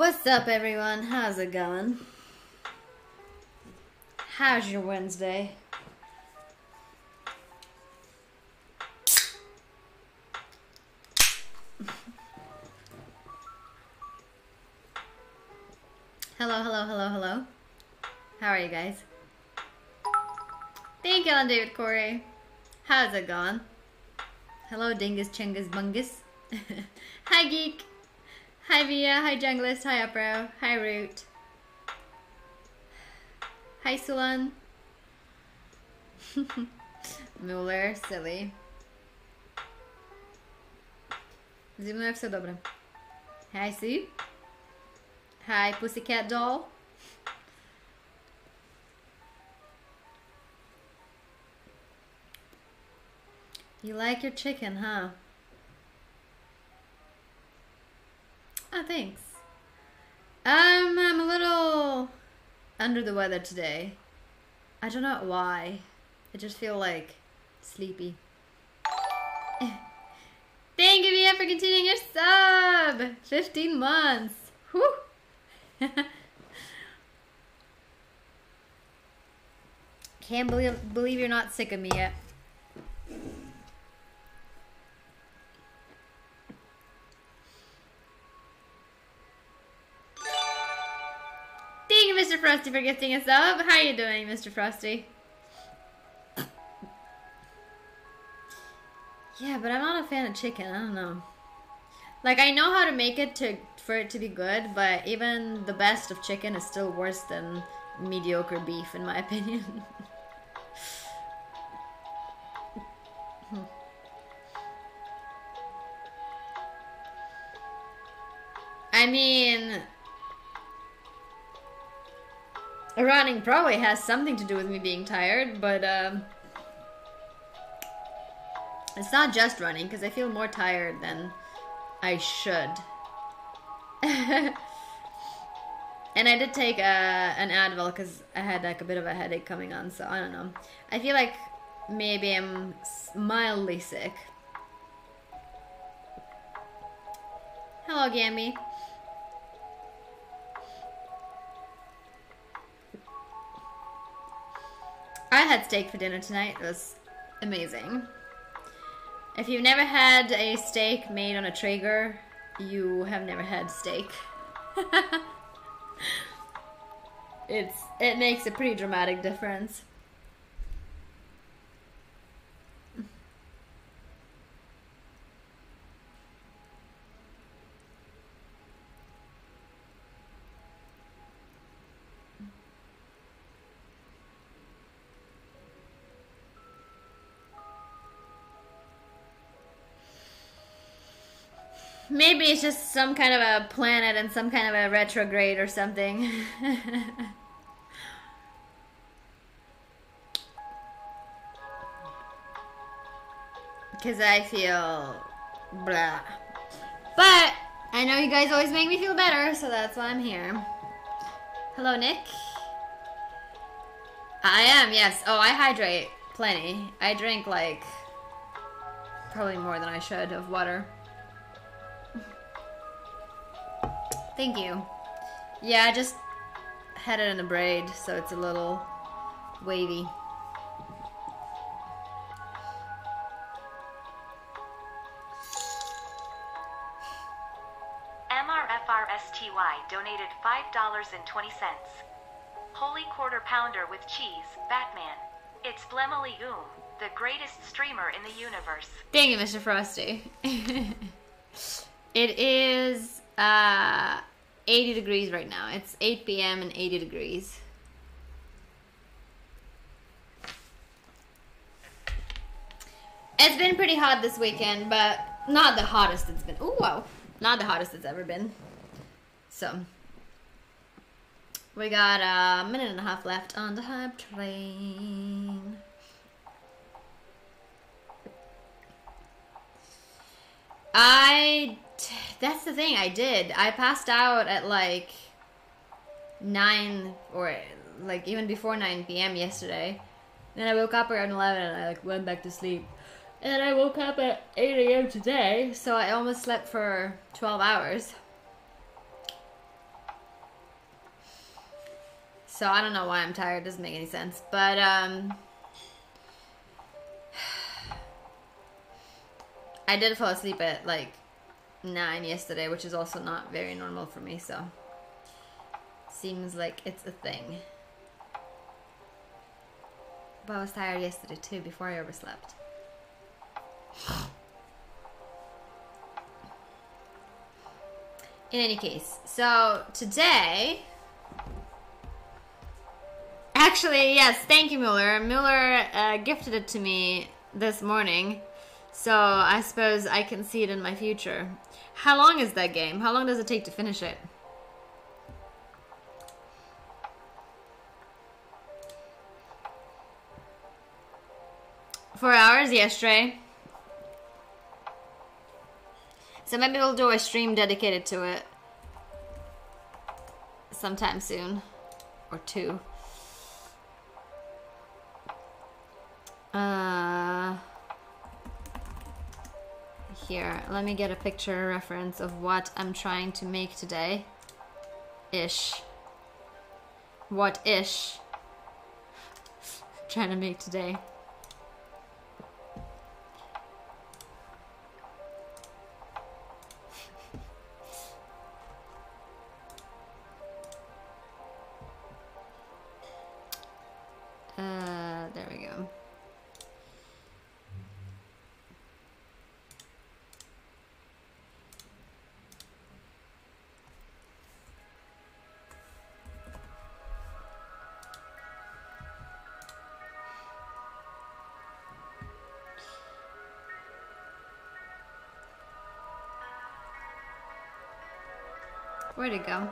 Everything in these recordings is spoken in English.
What's up, everyone? How's it going? How's your Wednesday? hello, hello, hello, hello. How are you guys? Thank you, David Corey. How's it going? Hello, Dingus Chingus Bungus. Hi, Geek. Hi, Via. Hi, Junglist. Hi, Upro. Hi, Root. Hi, Sulan. Muller, silly. Zimno se dobre. Hi, Sue. Hi, Pussycat Doll. You like your chicken, huh? Oh, thanks. Um, I'm a little under the weather today. I don't know why. I just feel like sleepy. Thank you, Via, for continuing your sub! 15 months. Whew! Can't believe, believe you're not sick of me yet. Frosty, for gifting us up. How you doing, Mr. Frosty? Yeah, but I'm not a fan of chicken. I don't know. Like, I know how to make it to for it to be good, but even the best of chicken is still worse than mediocre beef, in my opinion. Hmm. I mean, running probably has something to do with me being tired, but um, it's not just running because I feel more tired than I should. and I did take a, uh, an Advil because I had like a bit of a headache coming on, so I don't know. I feel like maybe I'm mildly sick. Hello, Gammy. I had steak for dinner tonight. It was amazing. If you've never had a steak made on a Traeger, you have never had steak. it's it makes a pretty dramatic difference. Maybe it's just some kind of a planet and some kind of a retrograde or something. Because I feel blah. But I know you guys always make me feel better, so that's why I'm here. Hello, Nick. I am, yes. Oh, I hydrate plenty. I drink like probably more than I should of water. Thank you. Yeah, I just had it in a braid, so it's a little wavy. MRFRSTY donated $5.20. Holy Quarter Pounder with Cheese, Batman. It's Blemily Oom, the greatest streamer in the universe. Dang it, Mr. Frosty. it is uh 80 degrees right now. It's 8 p.m. and 80 degrees. It's been pretty hot this weekend, but not the hottest it's been. Ooh, wow. Not the hottest it's ever been. So, we got a minute and a half left on the hype train. I that's the thing I did. I passed out at like 9 or like even before 9 p.m. yesterday. Then I woke up around 11 and I like went back to sleep. And then I woke up at 8 a.m. today, so I almost slept for 12 hours. So I don't know why I'm tired. Doesn't make any sense. But um, I did fall asleep at like nine yesterday, which is also not very normal for me. So seems like it's a thing. But I was tired yesterday too, before I overslept. In any case, so today, actually, yes, thank you, Mueller. Mueller uh, gifted it to me this morning, so I suppose I can see it in my future. How long is that game? How long does it take to finish it? Four hours, yes, Trey. So maybe we'll do a stream dedicated to it sometime soon. Or two. Uh, here, let me get a picture reference of what I'm trying to make today. Ish. What ish? trying to make today. Where'd it go?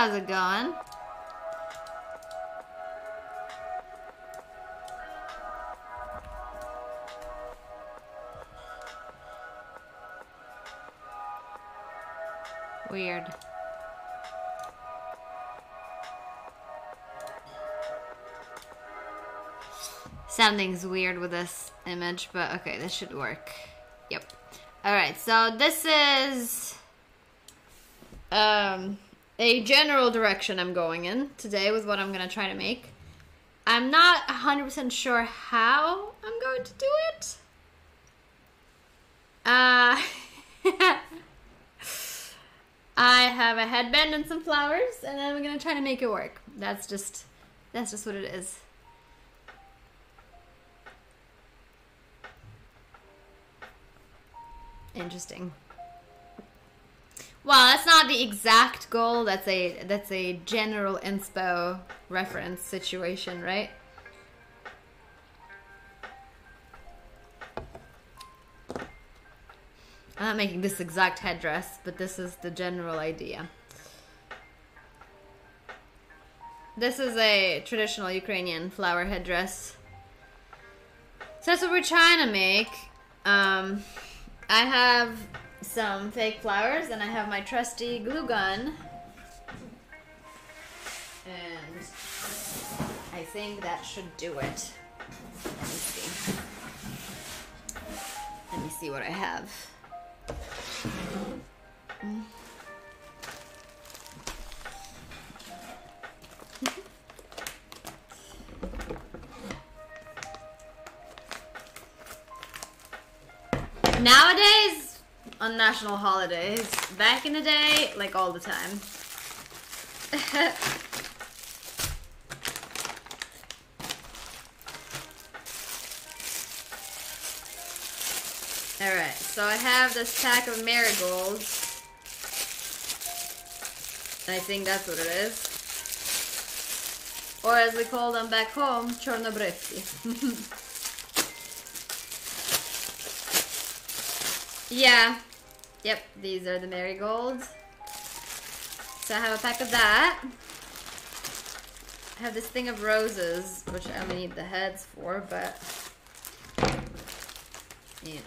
How's it going? Weird. Something's weird with this image, but okay, this should work. Yep. Alright, so this is um, a general direction I'm going in today with what I'm going to try to make. I'm not 100% sure how I'm going to do it. Uh, I have a headband and some flowers, and then I'm gonna try to make it work. That's just, that's just what it is. Interesting. Well, that's not the exact goal. That's a that's a general inspo reference situation, right? I'm not making this exact headdress, but this is the general idea. This is a traditional Ukrainian flower headdress. So that's what we're trying to make. Um, I have some fake flowers and I have my trusty glue gun. And I think that should do it. Let me see. Let me see what I have. Nowadays, on national holidays, back in the day, like all the time. Alright, so I have this pack of marigolds. I think that's what it is. Or as we call them back home, chornobrevki. Yeah. Yep, these are the marigolds. So I have a pack of that. I have this thing of roses, which I only need the heads for, but you know.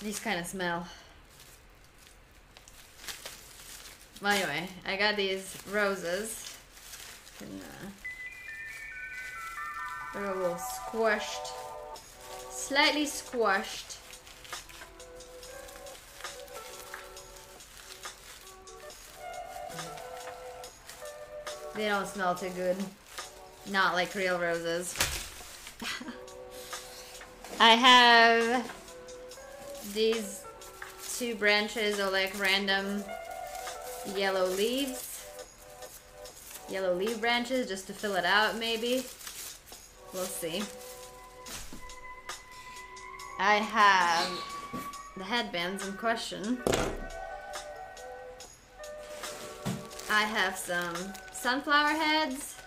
These kind of smell. Well, anyway, I got these roses. And, uh, they're a little squished. Slightly squished. They don't smell too good. Not like real roses. I have these two branches of like random yellow leaves. Yellow leaf branches just to fill it out maybe. We'll see. I have the headbands in question. I have some sunflower heads.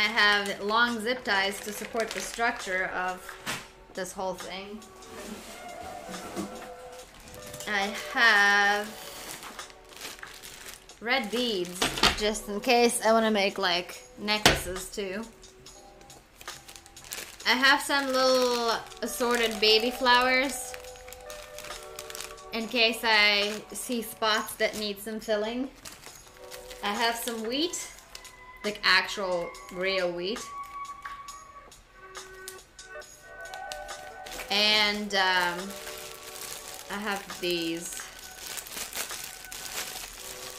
I have long zip ties to support the structure of this whole thing. I have red beads just in case I want to make like necklaces too. I have some little assorted baby flowers in case I see spots that need some filling. I have some wheat, like actual real wheat. And um, I have these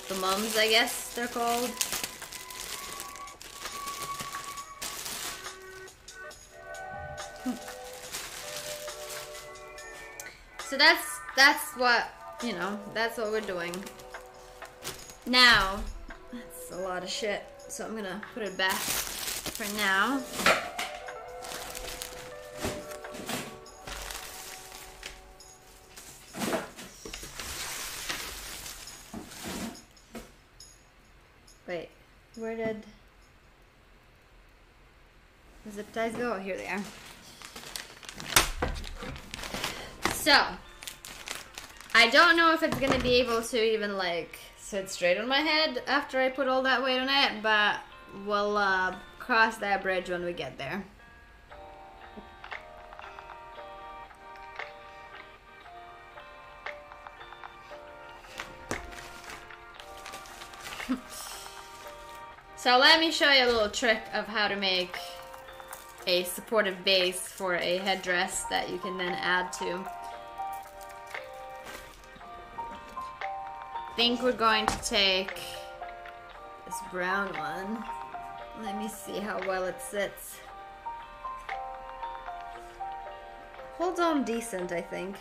the mums, I guess they're called. So that's that's what you know. That's what we're doing. Now, that's a lot of shit. So I'm gonna put it back for now. Wait, where did the zip ties go? Oh, here they are. So, I don't know if it's gonna be able to even like sit straight on my head after I put all that weight on it, but we'll uh, cross that bridge when we get there. So let me show you a little trick of how to make a supportive base for a headdress that you can then add to. think we're going to take this brown one. Let me see how well it sits. Holds on decent, I think.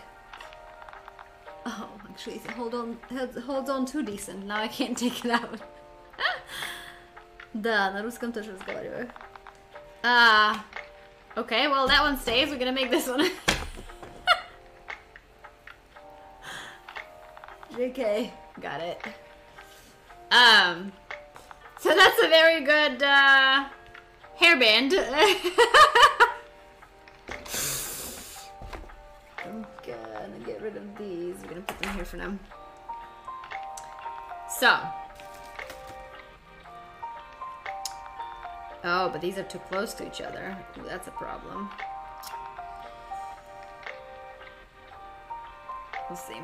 Oh, actually, hold on, holds on too decent. Now I can't take it out. Да, на русском тоже разговариваю. Uh, okay, well that one stays. We're gonna make this one. JK, got it. Um, so that's a very good uh, hairband. I'm gonna get rid of these. We're gonna put them here for now. So, Oh, but these are too close to each other. That's a problem. We'll see.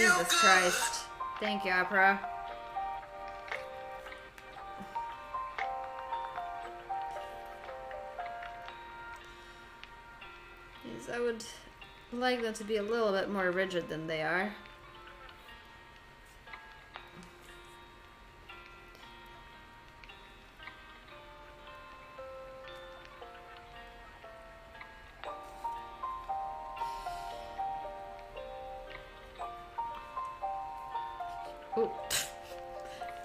Jesus Christ. Thank you, Opera. Yes, I would like them to be a little bit more rigid than they are.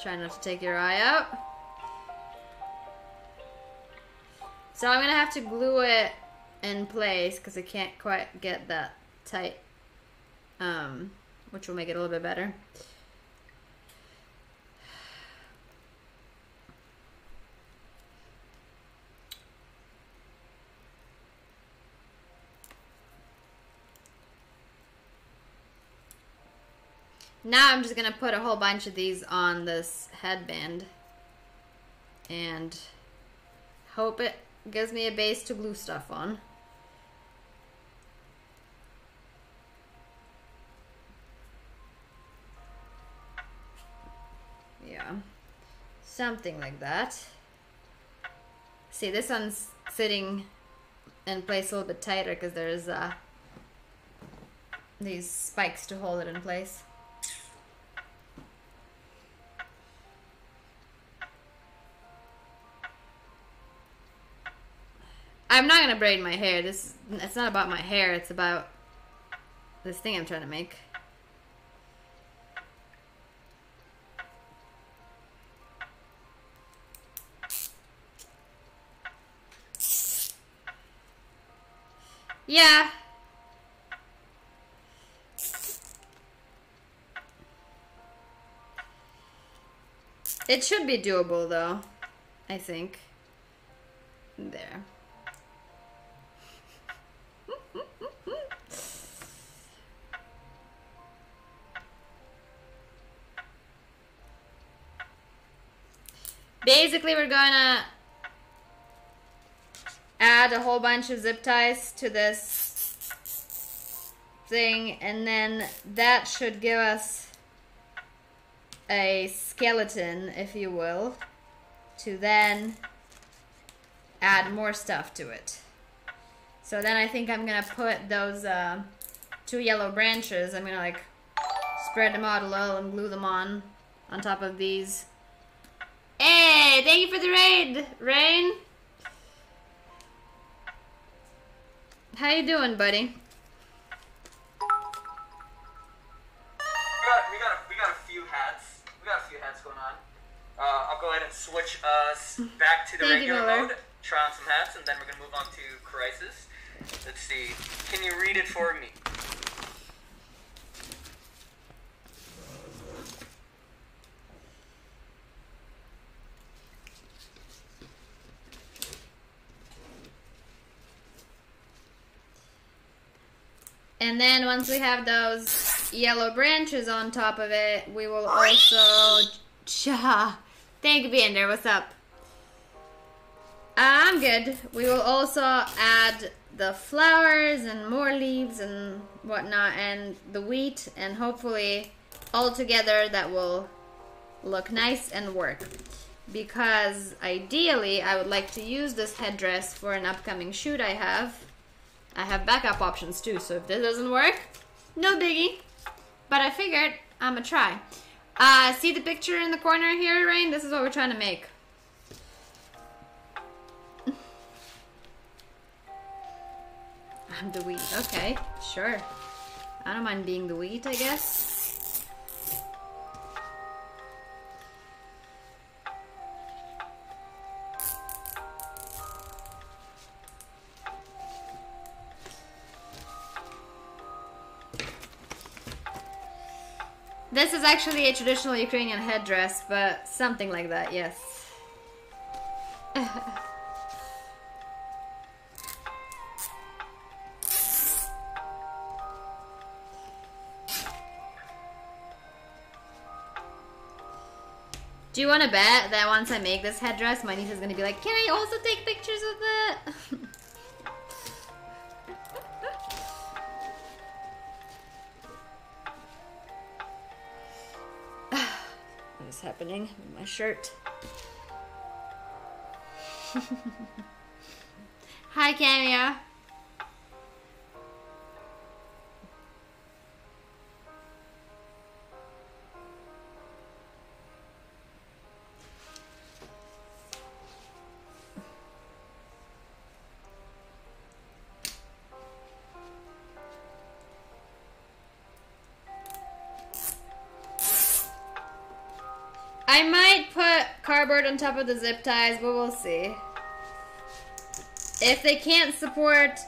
Try not to take your eye out. So I'm gonna have to glue it in place because I can't quite get that tight. Um, which will make it a little bit better. Now I'm just gonna put a whole bunch of these on this headband and hope it gives me a base to glue stuff on. Yeah, something like that. See, this one's sitting in place a little bit tighter because there's uh, these spikes to hold it in place. I'm not gonna braid my hair. This it's not about my hair. It's about this thing I'm trying to make. Yeah. It should be doable though. I think. There. Basically, we're gonna add a whole bunch of zip ties to this thing, and then that should give us a skeleton, if you will, to then add more stuff to it. So then I think I'm gonna put those uh, two yellow branches, I'm gonna like spread them out a little and glue them on on top of these Thank you for the raid, Rain. How you doing, buddy? We got, we got, a, we got a few hats. We got a few hats going on. Uh, I'll go ahead and switch us back to the Thank regular mode. Try on some hats, and then we're gonna move on to Crisis. Let's see. Can you read it for me? And then once we have those yellow branches on top of it, we will also. Thank you, Bender. What's up? Ah, I'm good. We will also add the flowers and more leaves and whatnot, and the wheat, and hopefully all together that will look nice and work. Because ideally, I would like to use this headdress for an upcoming shoot I have. I have backup options too, so if this doesn't work, no biggie. But I figured I'm gonna try. Uh, see the picture in the corner here, Rain? This is what we're trying to make. I'm the wheat. Okay, sure. I don't mind being the wheat, I guess. This is actually a traditional Ukrainian headdress, but something like that, yes. Do you want to bet that once I make this headdress, my niece is going to be like, Can I also take pictures of it? what is happening with my shirt? Hi, Camia. On top of the zip ties, but we'll see. If they can't support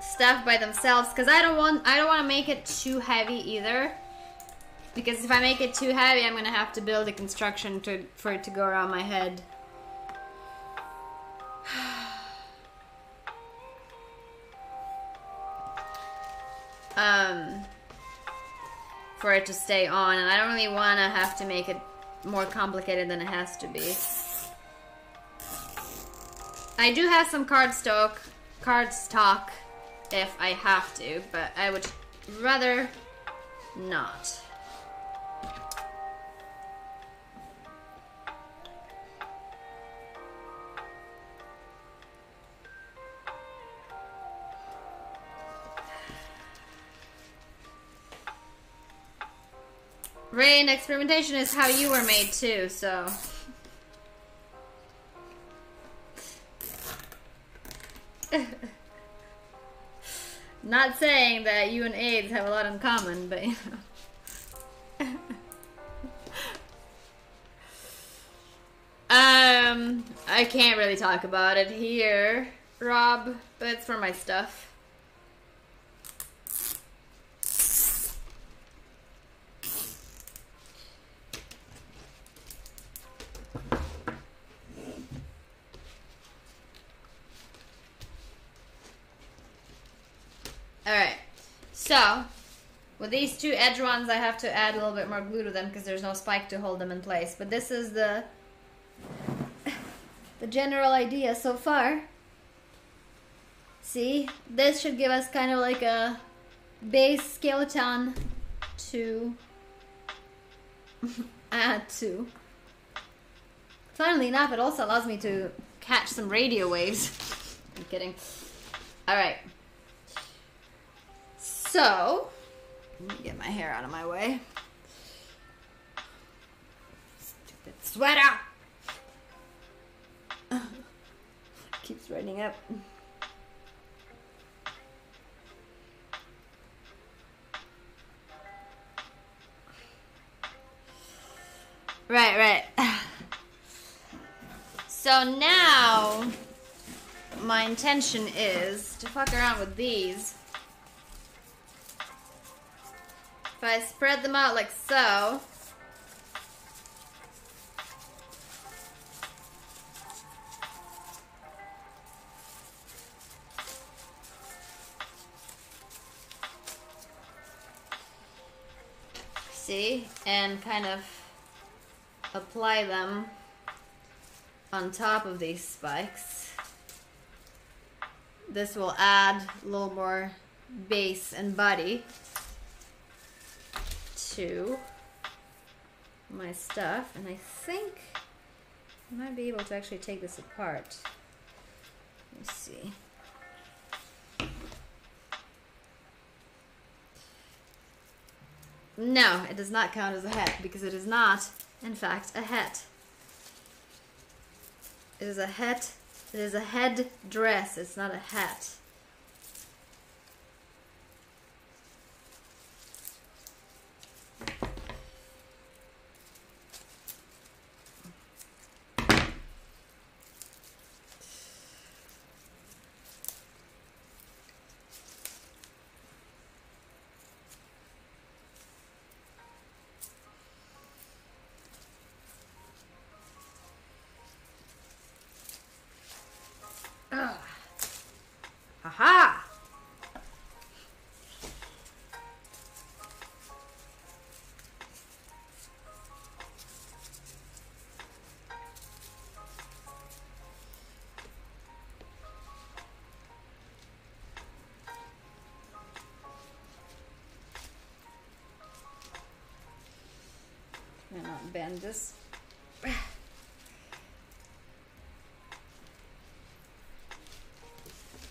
stuff by themselves, because I don't want I don't want to make it too heavy either. Because if I make it too heavy, I'm gonna have to build a construction to for it to go around my head. um, for it to stay on, and I don't really want to have to make it more complicated than it has to be. I do have some card stock, card stock, if I have to, but I would rather not. Rain, experimentation is how you were made too, so. Not saying that you and AIDS have a lot in common, but you know. um, I can't really talk about it here, Rob, but it's for my stuff. Alright, so with these two edge ones, I have to add a little bit more glue to them because there's no spike to hold them in place. But this is the the general idea so far. See, this should give us kind of like a base skeleton to add to. Funnily enough, it also allows me to catch some radio waves. I'm kidding. Alright. So, let me get my hair out of my way. Stupid sweater! Keeps running up. Right, right. So now, my intention is to fuck around with these. If I spread them out like so, see, and kind of apply them on top of these spikes. This will add a little more base and body to my stuff and I think I might be able to actually take this apart. Let's see. No, it does not count as a hat because it is not, in fact, a hat. It is a hat. It is a head dress. It's not a hat. Not bend this?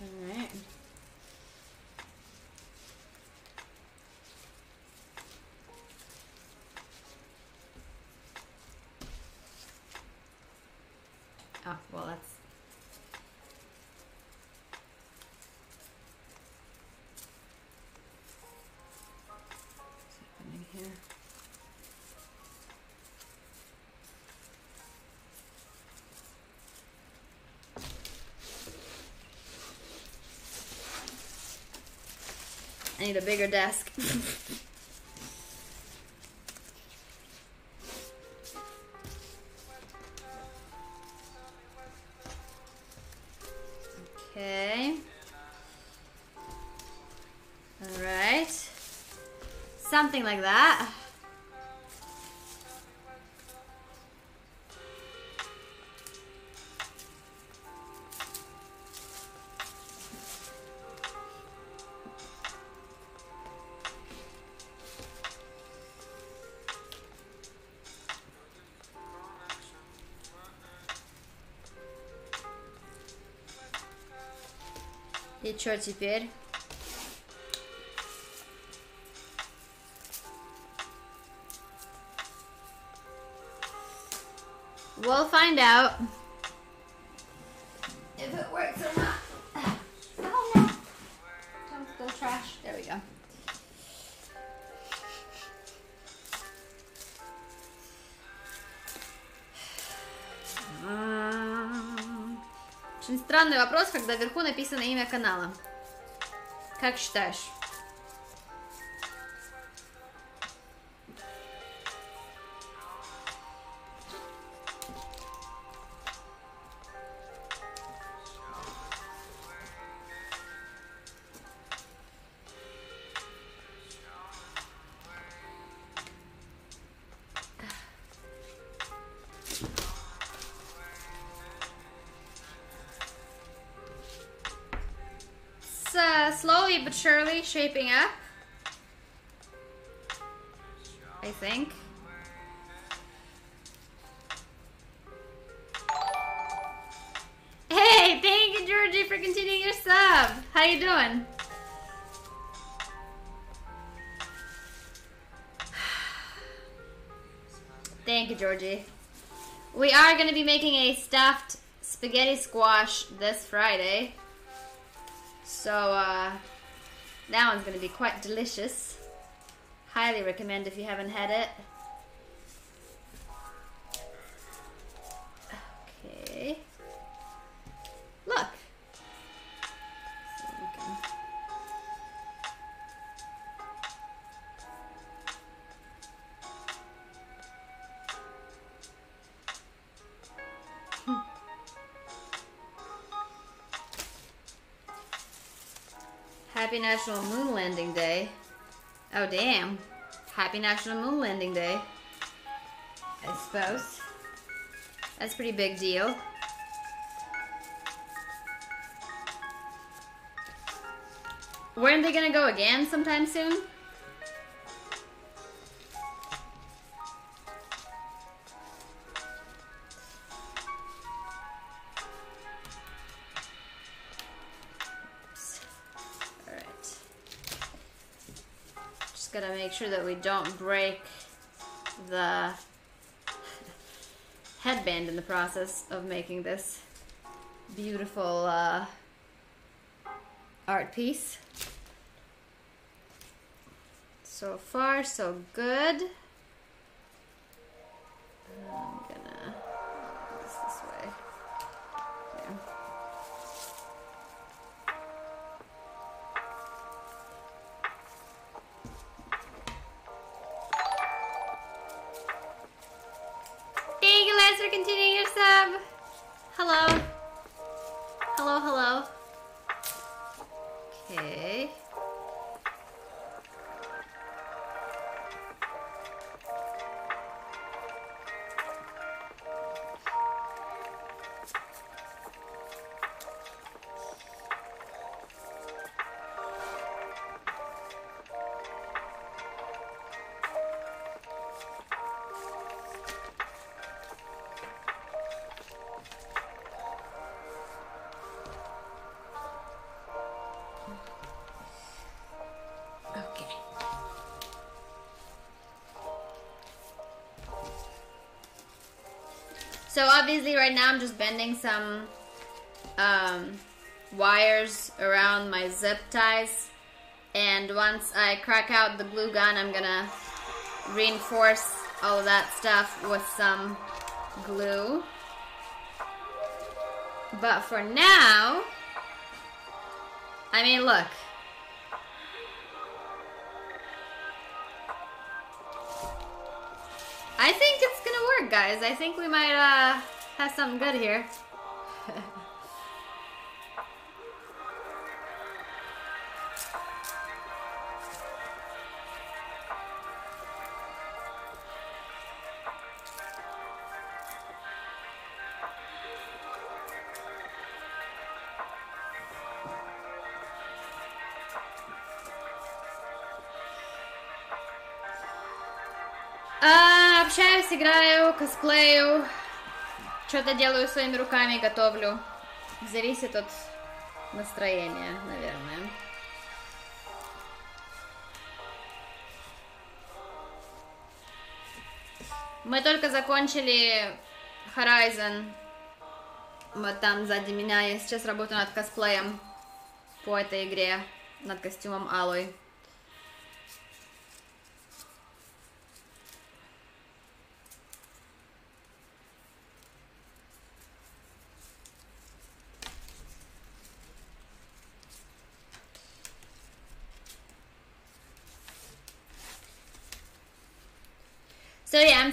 Alright. Oh, ah, well, that's. I need a bigger desk. okay. Alright. Something like that. И чё теперь? We'll find out Странный вопрос, когда вверху написано имя канала. Как считаешь? Slowly but surely shaping up. I think. Hey, thank you, Georgie, for continuing your sub. How you doing? Thank you, Georgie. We are going to be making a stuffed spaghetti squash this Friday. So, uh, that one's going to be quite delicious. Highly recommend if you haven't had it. Happy National Moon Landing Day. Oh, damn. Happy National Moon Landing Day. I suppose. That's pretty big deal. Weren't they gonna go again sometime soon? Sure that we don't break the headband in the process of making this beautiful uh, art piece. So far, so good. right now I'm just bending some um, wires around my zip ties. And once I crack out the glue gun, I'm gonna reinforce all of that stuff with some glue. But for now, I mean, look. I think it's gonna work, guys. I think we might, uh, have something good here. А, общаюсь, играю, косплею. Что-то делаю своими руками, готовлю. Зависит от настроения, наверное. Мы только закончили Horizon. Вот там сзади меня. Я сейчас работаю над косплеем по этой игре. Над костюмом Алой.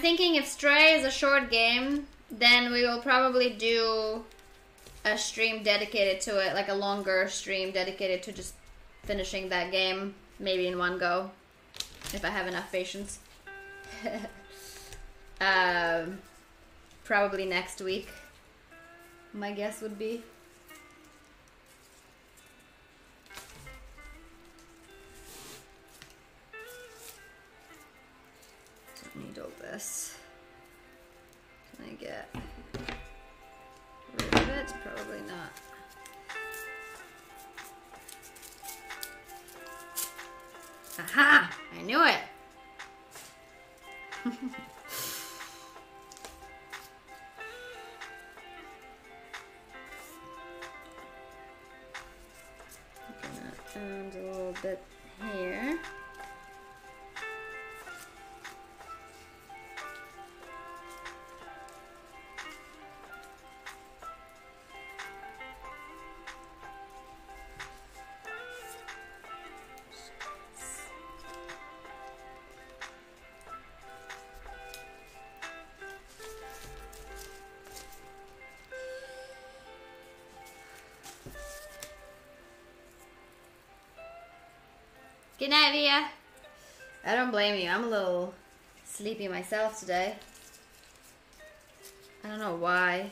Thinking if Stray is a short game, then we will probably do a stream dedicated to it, like a longer stream dedicated to just finishing that game, maybe in one go, if I have enough patience. um, probably next week, my guess would be. This. Can I get rid of it? Probably not. Aha! I knew it! Gonna a little bit here. Good night, Via. I don't blame you. I'm a little sleepy myself today. I don't know why.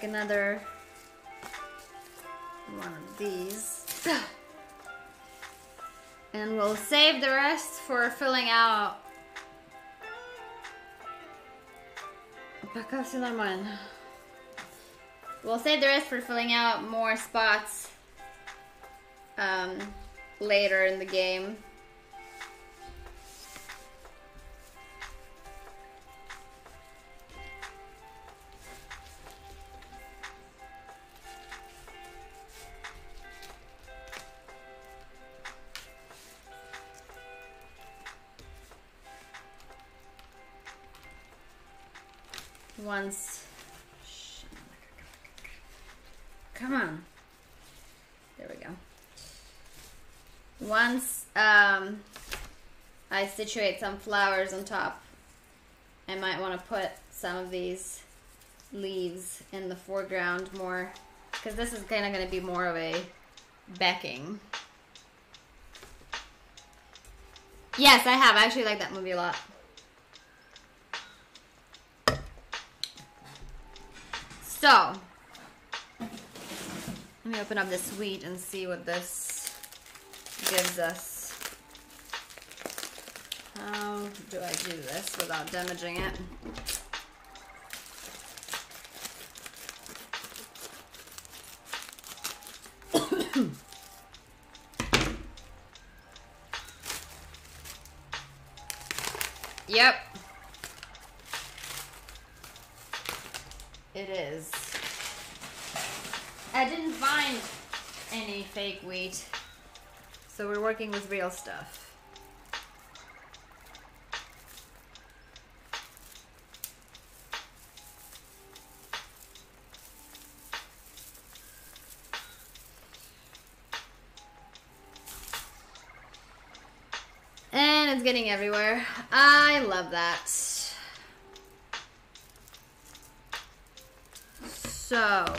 Need like another one of these. And we'll save the rest for filling out. Пока все нормально. We'll save the rest for filling out more spots um, later in the game. Some flowers on top, I might want to put some of these leaves in the foreground more, because this is kind of going to be more of a backing. Yes, I have. I actually like that movie a lot. So, let me open up this wheat and see what this gives us. How do I do this without damaging it? yep. It is. I didn't find any fake wheat. So we're working with real stuff. And it's getting everywhere. I love that. So,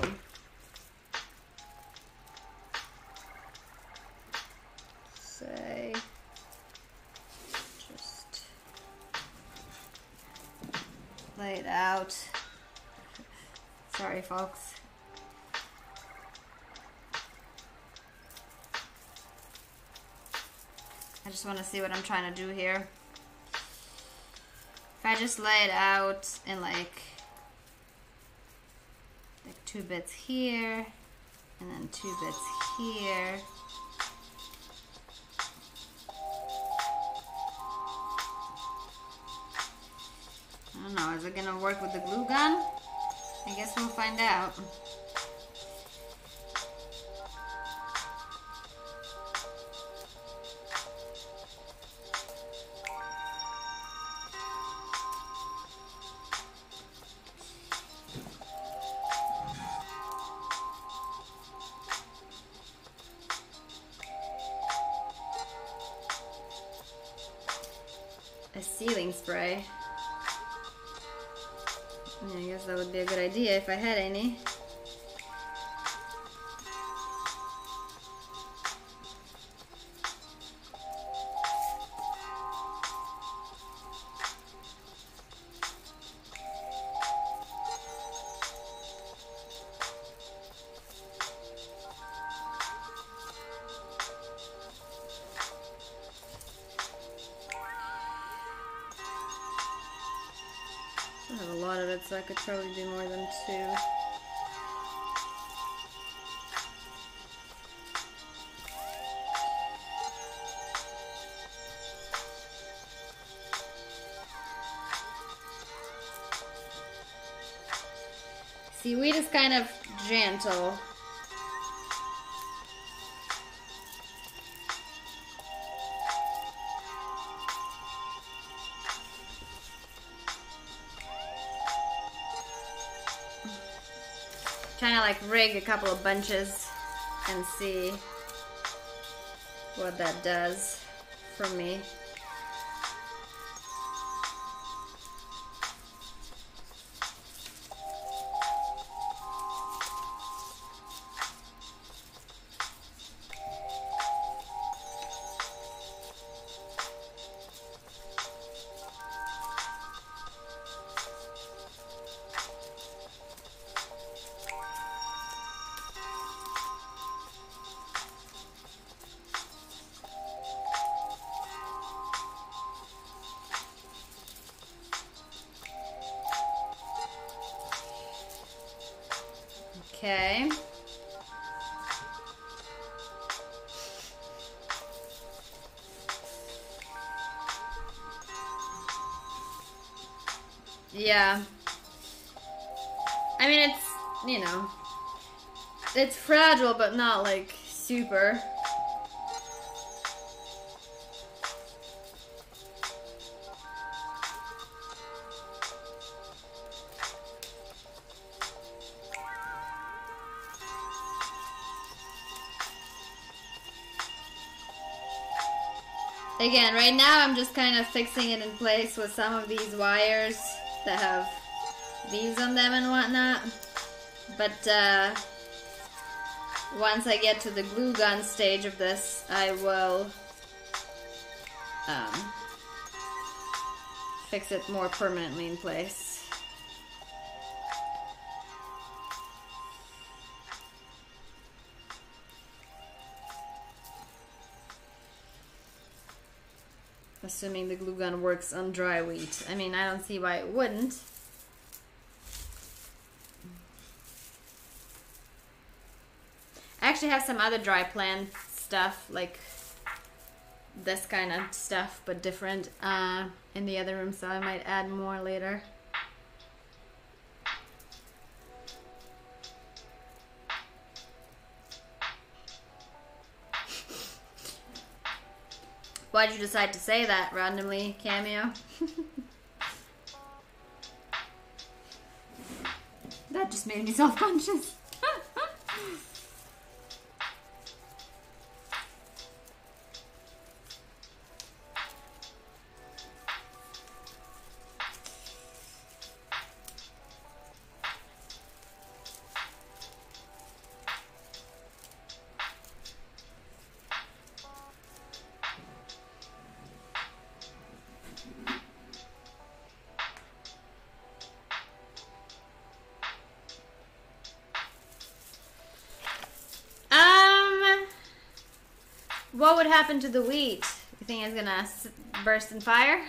say, just lay it out. Sorry, folks. I just want to see what I'm trying to do here. If I just lay it out in like like two bits here and then two bits here. I don't know, is it gonna work with the glue gun? I guess we'll find out. So I could probably do more than two. Seaweed is kind of gentle. Rig a couple of bunches and see what that does for me. Again, right now I'm just kind of fixing it in place with some of these wires that have these on them and whatnot. But uh, once I get to the glue gun stage of this, I will um, fix it more permanently in place. Assuming the glue gun works on dry wheat. I mean, I don't see why it wouldn't. Actually have some other dry plant stuff, like this kind of stuff, but different, uh, in the other room, so I might add more later. Why'd you decide to say that randomly, Cameo? that just made me self what would happen to the wheat? You think it's gonna burst in fire?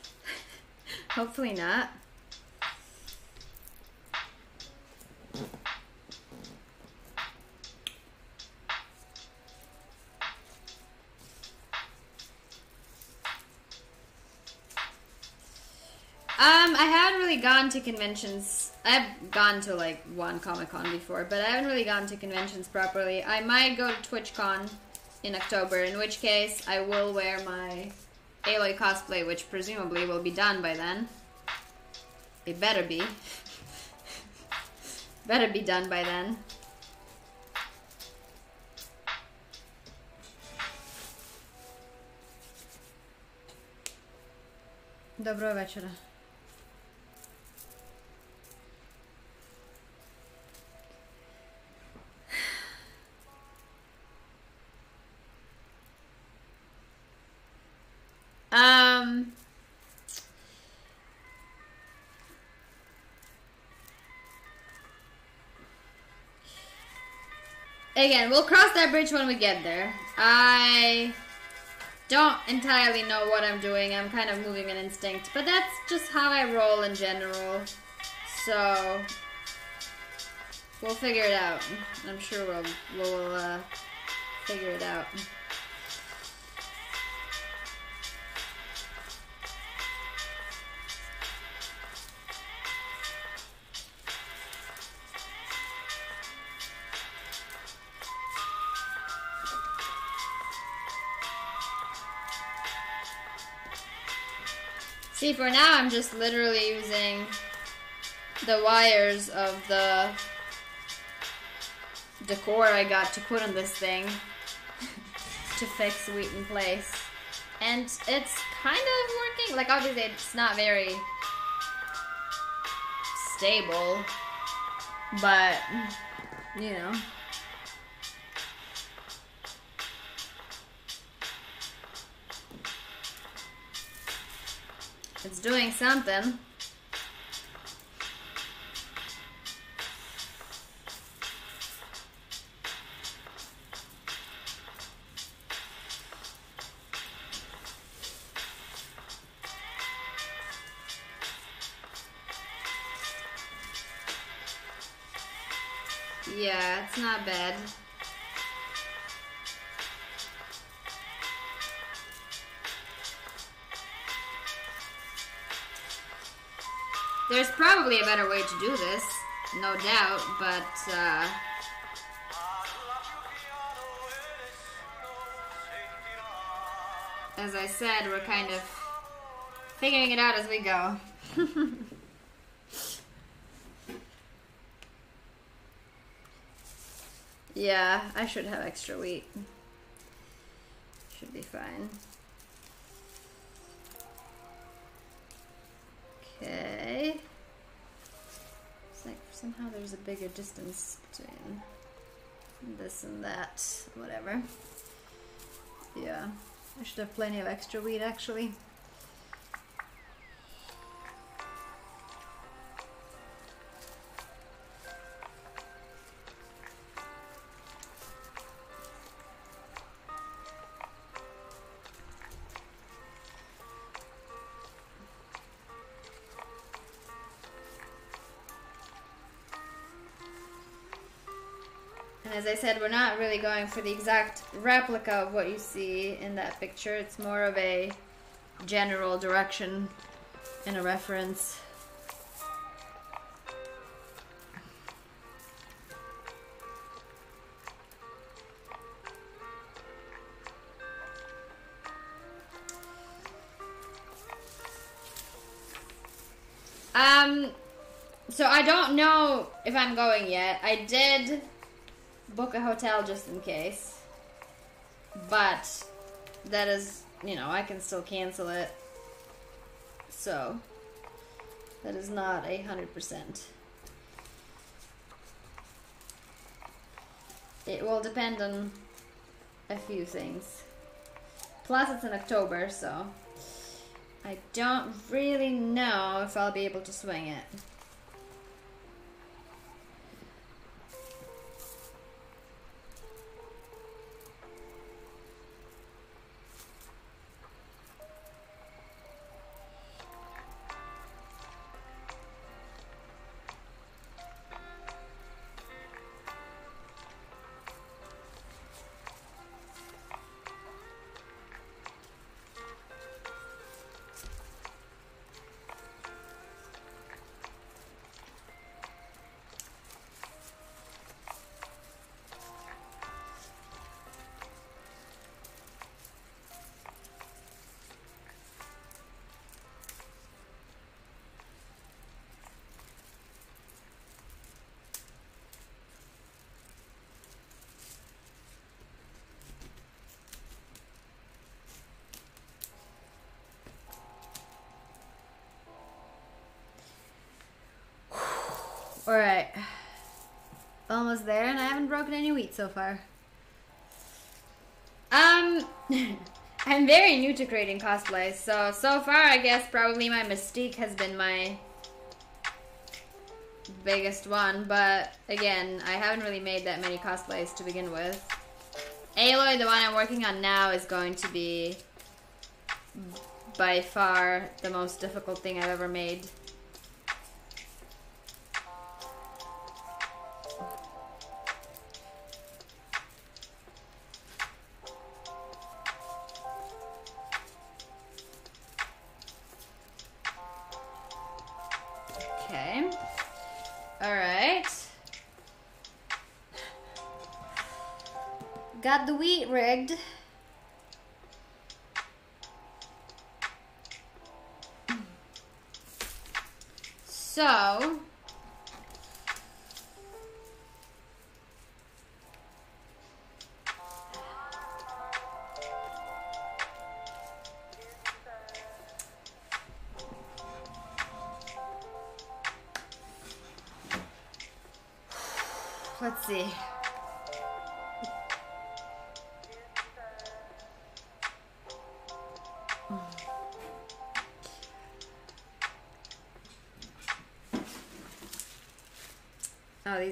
Hopefully not. Um, I haven't really gone to conventions. I've gone to like one Comic Con before, but I haven't really gone to conventions properly. I might go to TwitchCon in October, in which case I will wear my Aloy cosplay, which presumably will be done by then. It better be. better be done by then. Доброго вечора. Um. Again, we'll cross that bridge when we get there. I don't entirely know what I'm doing. I'm kind of moving an instinct, but that's just how I roll in general. So we'll figure it out. I'm sure we'll we'll uh, figure it out. For now, I'm just literally using the wires of the decor I got to put on this thing to fix wheat in place. And it's kind of working. Like, obviously, it's not very stable, but, you know. It's doing something. Yeah, it's not bad. There's probably a better way to do this, no doubt, but uh, as I said, we're kind of figuring it out as we go. yeah, I should have extra wheat. Should be fine. Okay. It's like somehow there's a bigger distance between this and that. Whatever. Yeah. I should have plenty of extra weed actually. As I said, we're not really going for the exact replica of what you see in that picture. It's more of a general direction and a reference. Um, so I don't know if I'm going yet. I did book a hotel just in case. But that is, you know, I can still cancel it. So that is not a hundred percent. It will depend on a few things. Plus, it's in October, so I don't really know if I'll be able to swing it. Alright. Almost there, and I haven't broken any wheat so far. Um, I'm very new to creating cosplays, so, so far I guess probably my Mystique has been my biggest one, but again, I haven't really made that many cosplays to begin with. Aloy, the one I'm working on now, is going to be by far the most difficult thing I've ever made.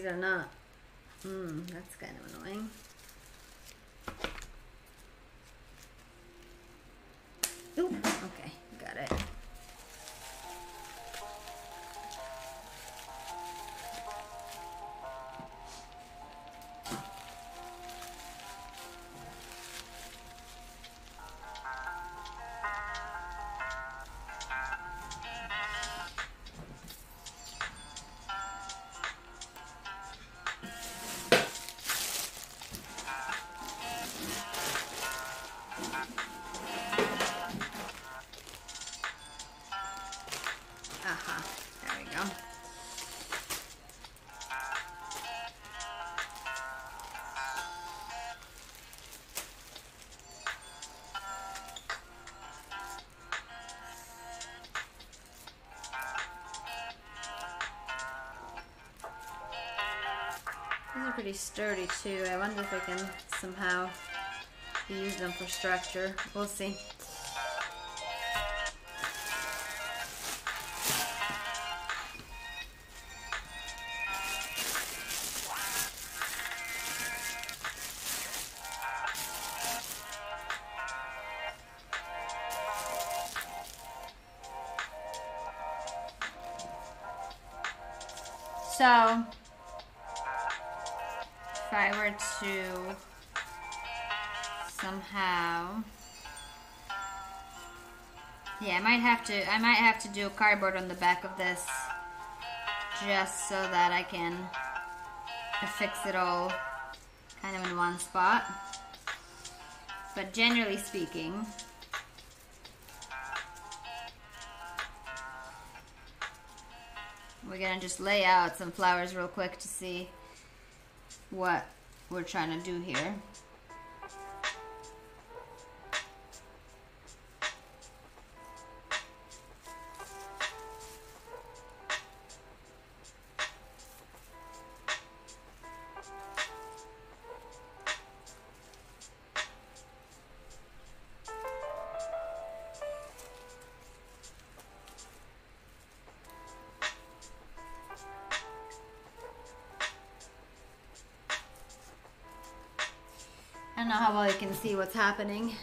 These are not. Hmm, that's kind of annoying. Pretty sturdy too. I wonder if I can somehow use them for structure. We'll see. Yeah, I might have to I might have to do cardboard on the back of this just so that I can fix it all kind of in one spot. But generally speaking, we're gonna just lay out some flowers real quick to see what we're trying to do here. See what's happening.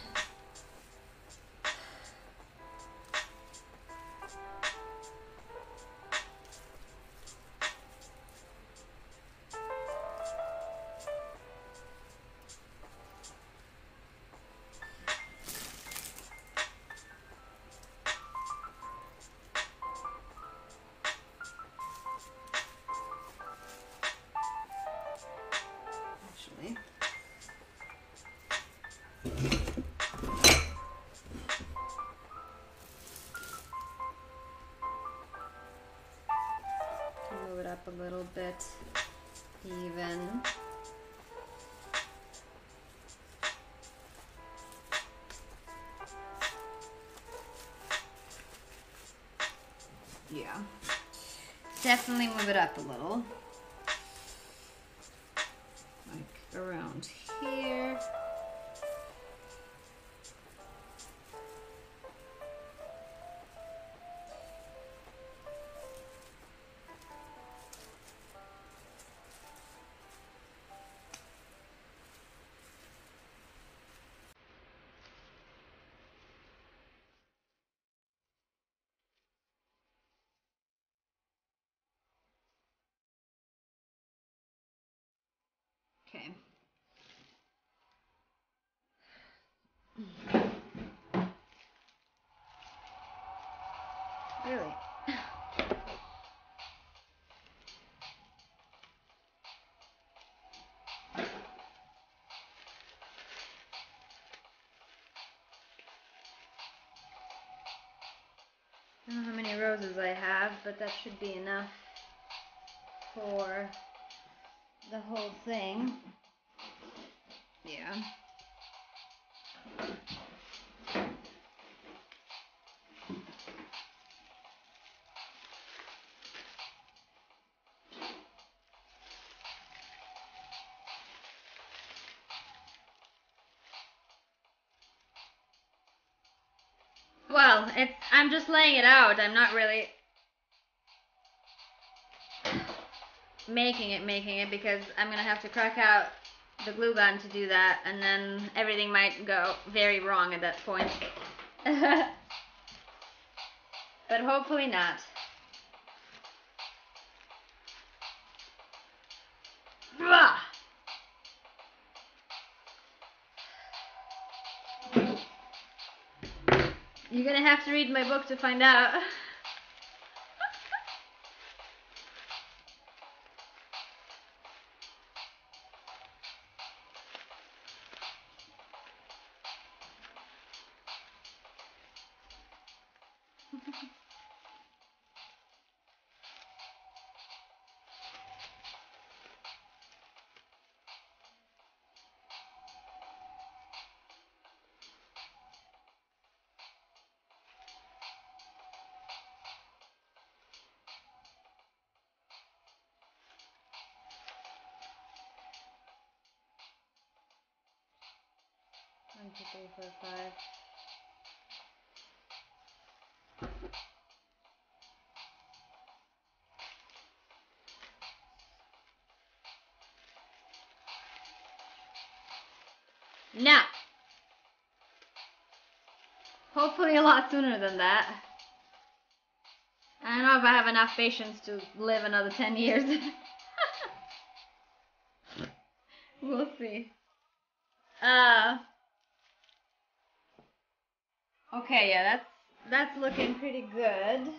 Up a little bit even. Yeah. Definitely move it up a little. Like around I don't know how many roses I have, but that should be enough for the whole thing. Yeah. I'm laying it out. I'm not really making it, making it because I'm gonna have to crack out the glue gun to do that, and then everything might go very wrong at that point. but hopefully not. You're gonna have to read my book to find out. sooner than that. I don't know if I have enough patience to live another 10 years. we'll see. Uh. Okay, yeah, that's that's looking pretty good.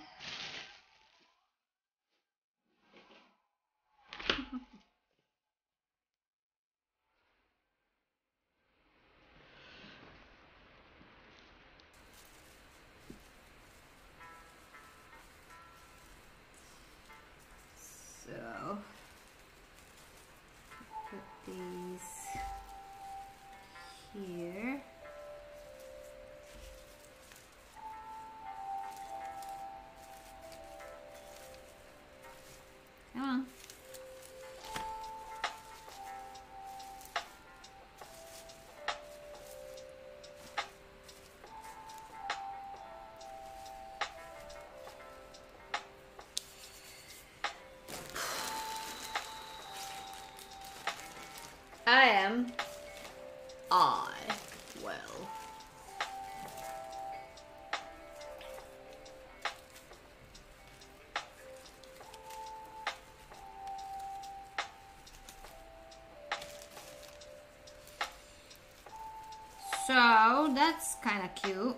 That's kind of cute,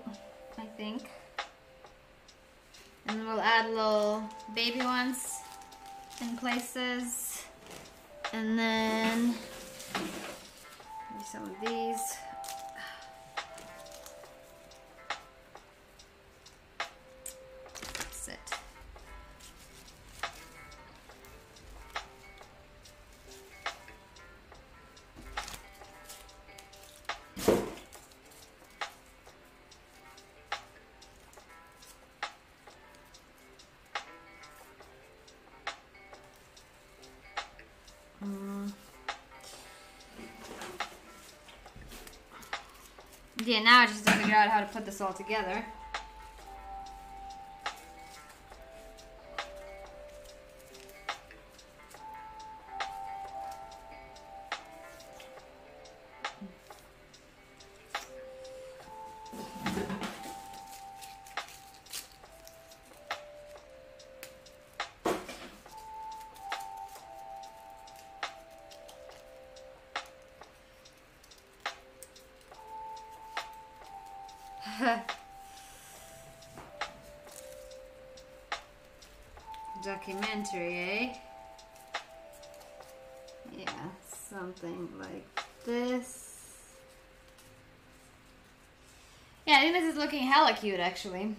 I think. And we'll add little baby ones in places. And then some of these. Yeah, now I just have to figure out how to put this all together. Documentary, eh? Yeah, something like this. Yeah, I think this is looking hella cute actually.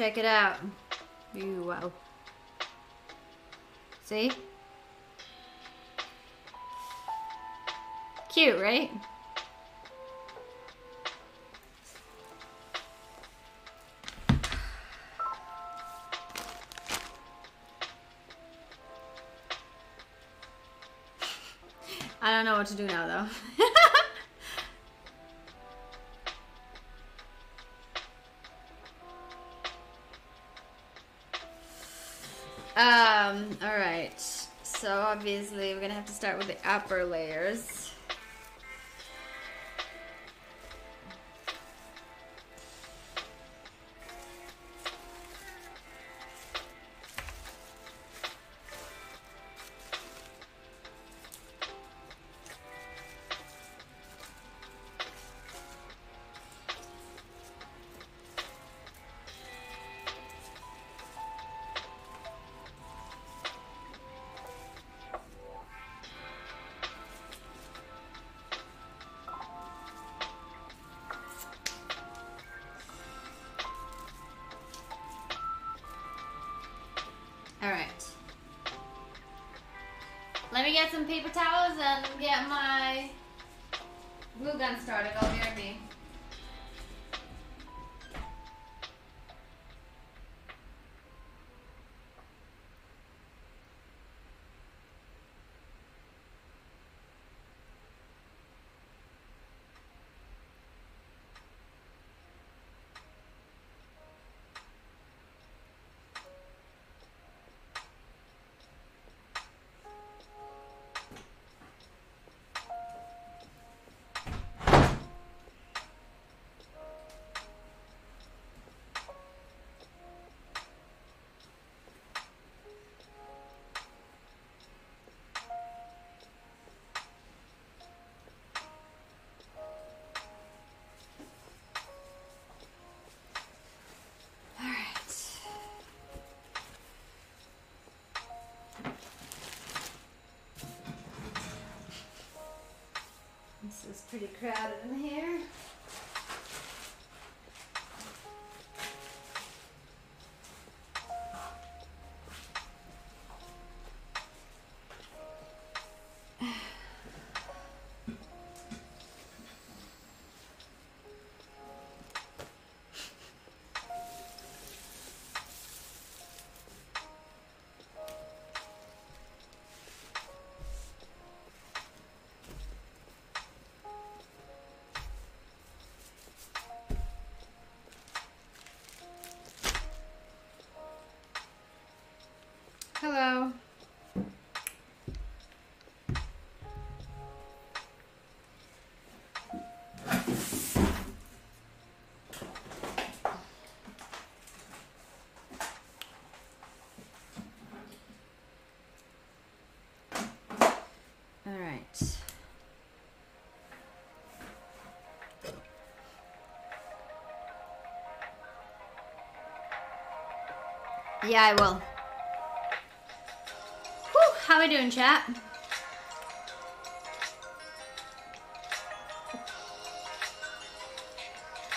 Check it out. Ooh, wow. See? Cute, right? I don't know what to do now though. obviously we're gonna have to start with the upper layers. It's is pretty crowded in here. All right. Yeah, I will. Whew, how we doing, chat?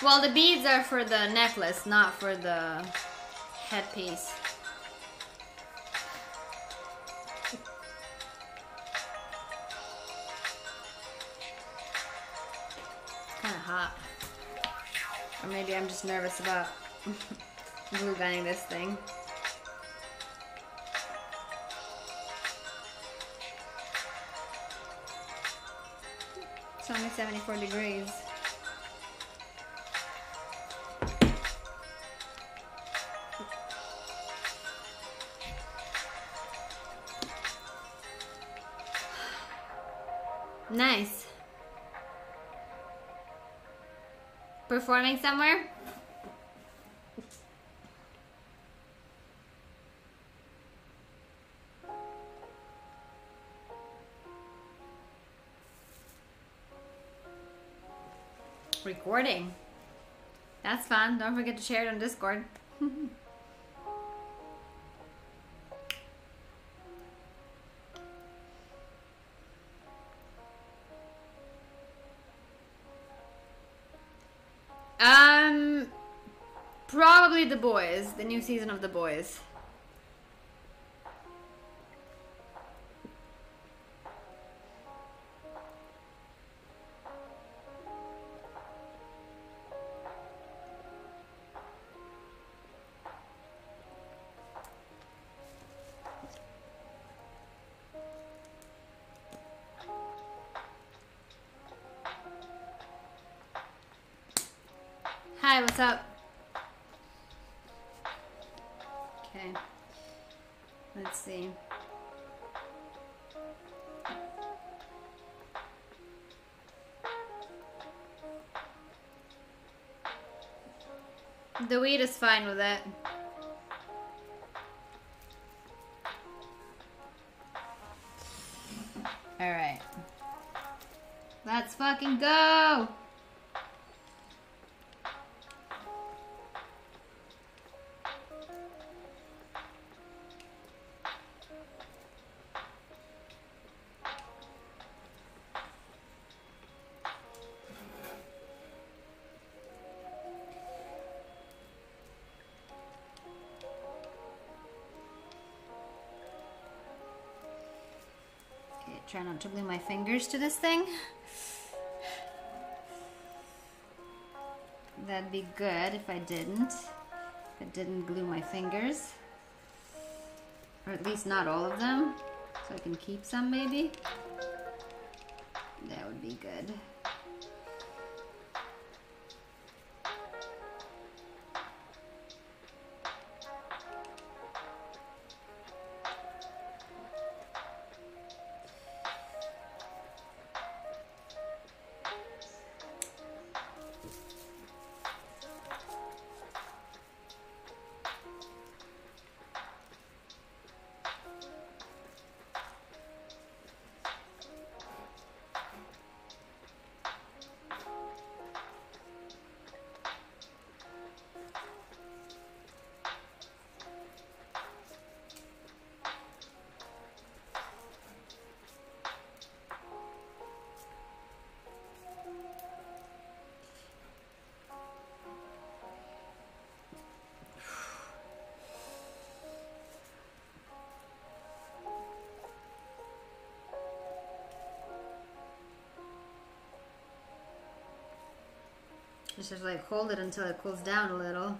Well, the beads are for the necklace, not for the headpiece. Or maybe I'm just nervous about glue gunning this thing. It's only 74 degrees. Nice. Performing somewhere? Recording. That's fun. Don't forget to share it on Discord. The Boys, the new season of The Boys. Hi, what's up? Weed is fine with it. Alright. Let's fucking go! Try not to glue my fingers to this thing. That'd be good if I didn't. If I didn't glue my fingers. Or at least not all of them. So I can keep some maybe. Just have to like hold it until it cools down a little,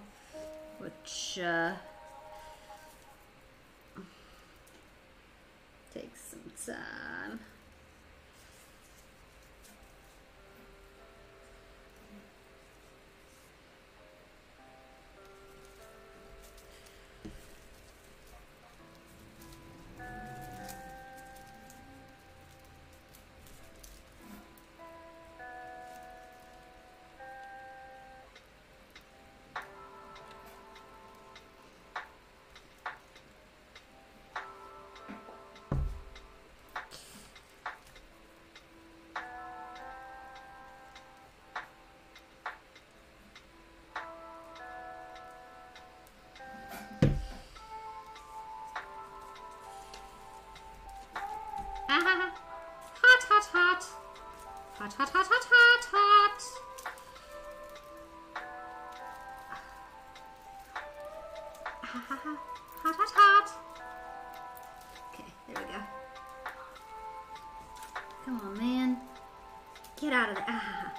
which uh, hot, hot, hot. Hot, hot, hot, hot, hot, hot. Hot, hot, hot. Okay, there we go. Come on, man. Get out of there. Ah.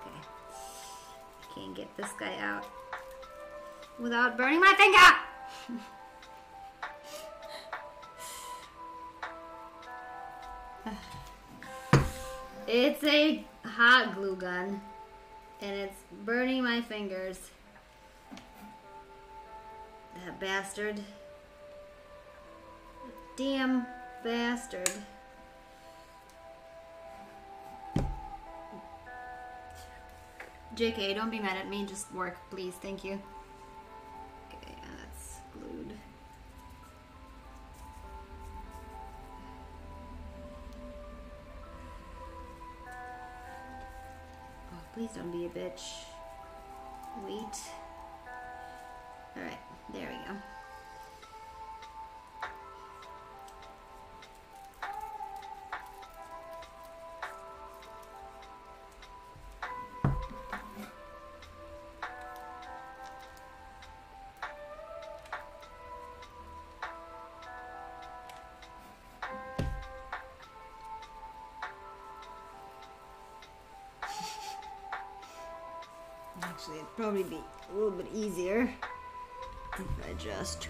Okay. I can't get this guy out without burning my finger. It's a hot glue gun, and it's burning my fingers. That bastard. Damn bastard. JK, don't be mad at me, just work, please, thank you. Don't probably be a little bit easier if I just.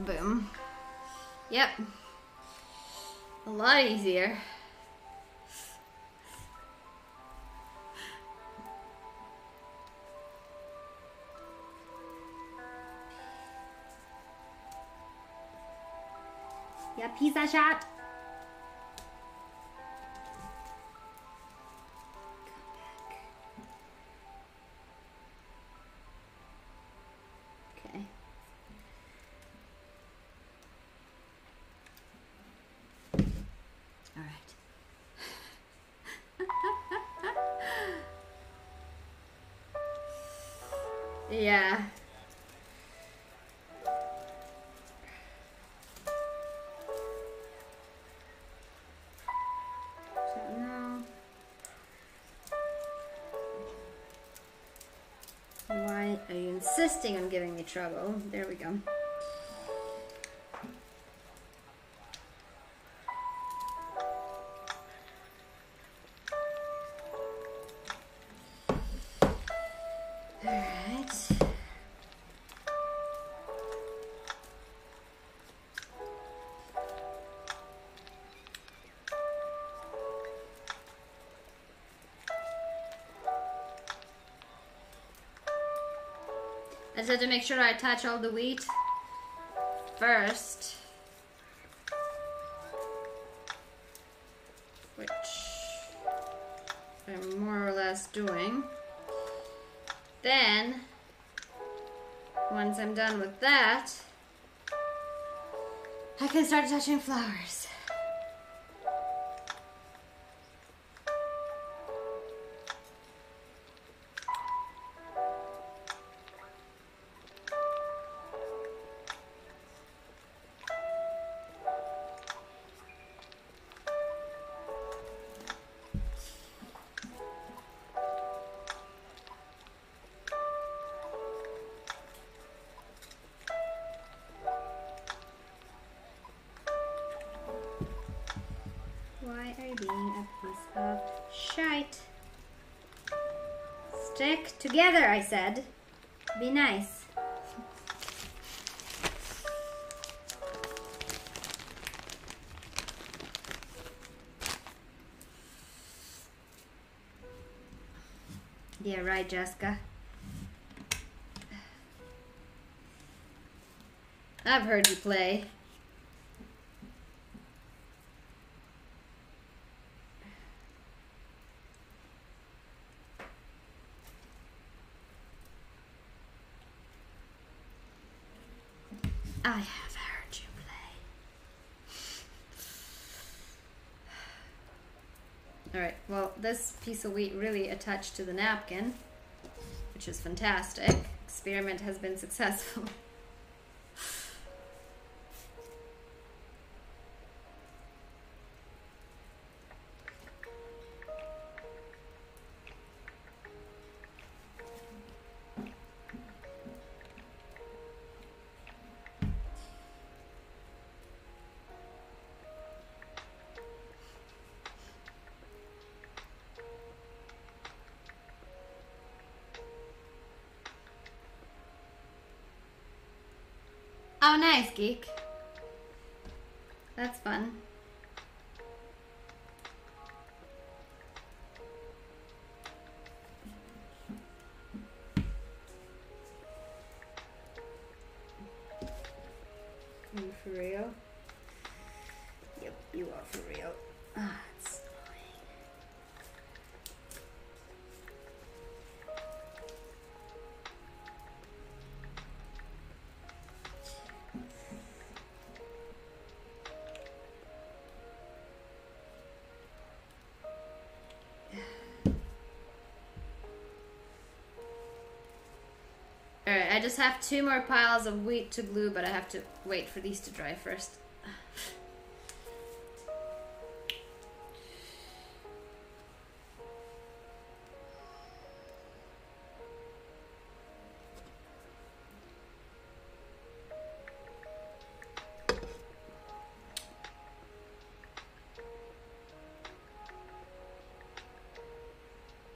Boom. Yep. A lot easier. Yeah, pizza shot. Insisting on giving me trouble? There we go. Make sure I touch all the wheat first. Which I'm more or less doing. Then, once I'm done with that, I can start touching flowers. Together, I said. Be nice. Yeah, right, Jessica. I've heard you play. I have heard you play. Alright, well, this piece of wheat really attached to the napkin, which is fantastic. Experiment has been successful. Oh, nice, geek. That's fun. Just have two more piles of wheat to glue, but I have to wait for these to dry first.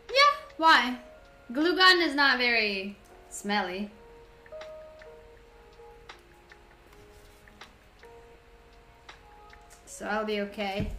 Yeah, why? Glue gun is not very smelly. Be okay.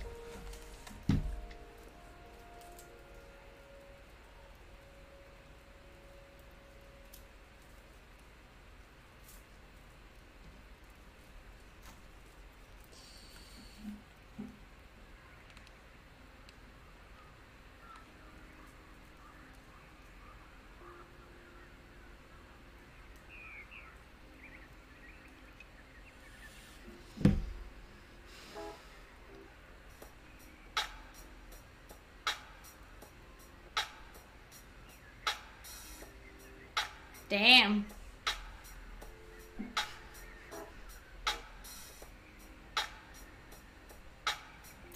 Damn.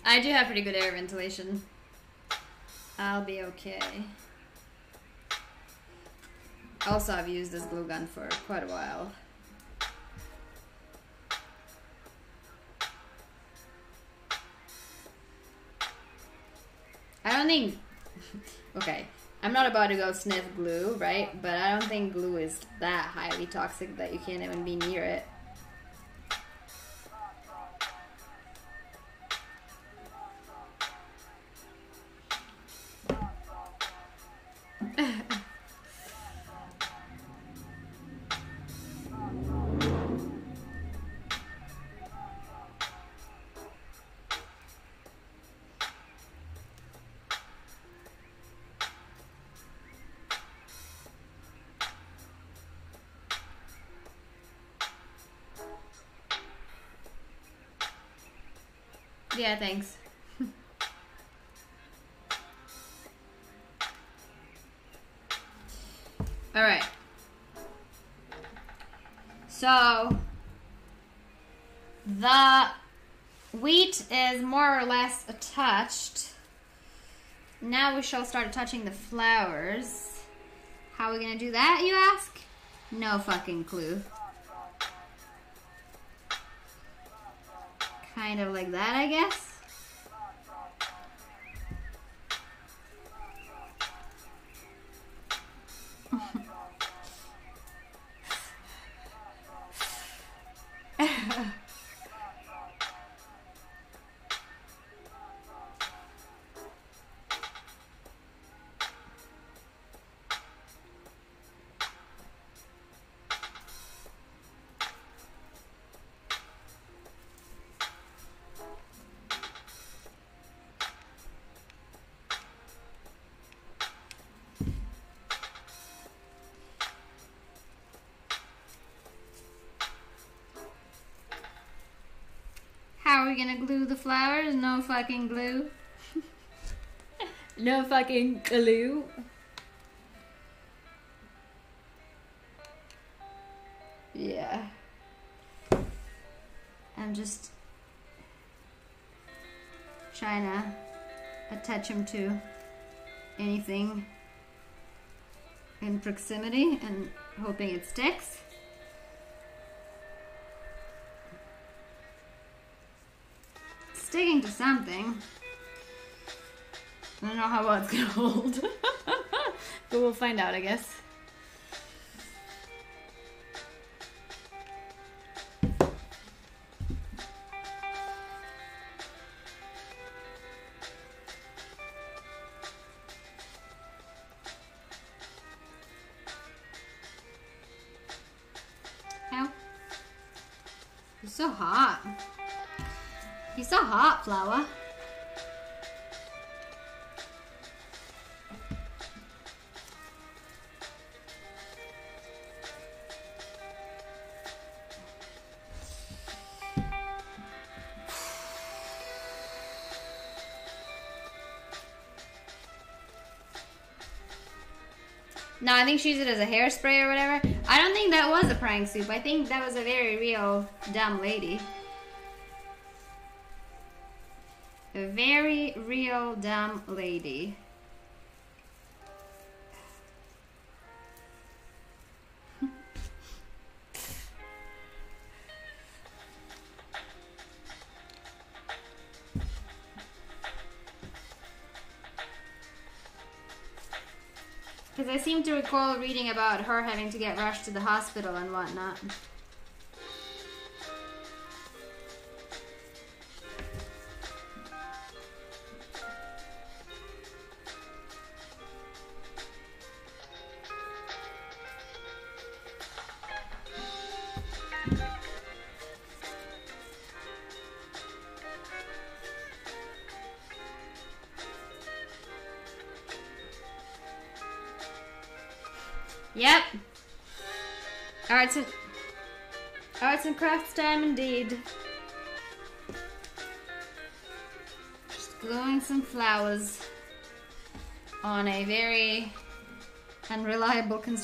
I do have pretty good air ventilation. I'll be okay. Also, I've used this glue gun for quite a while. I'm not about to go sniff glue, right? But I don't think glue is that highly toxic that you can't even be near it. Yeah, thanks. All right. So the wheat is more or less attached. Now we shall start touching the flowers. How are we gonna do that, you ask? No fucking clue. Kind of like that, I guess. We gonna glue the flowers? No fucking glue. No fucking glue. Yeah. I'm just trying to attach him to anything in proximity and hoping it sticks. Sticking to something. I don't know how well it's gonna hold. But we'll find out, I guess. I think she used it as a hairspray or whatever. I don't think that was a prank soup. I think that was a very real dumb lady. A very real dumb lady. Seem to recall reading about her having to get rushed to the hospital and whatnot.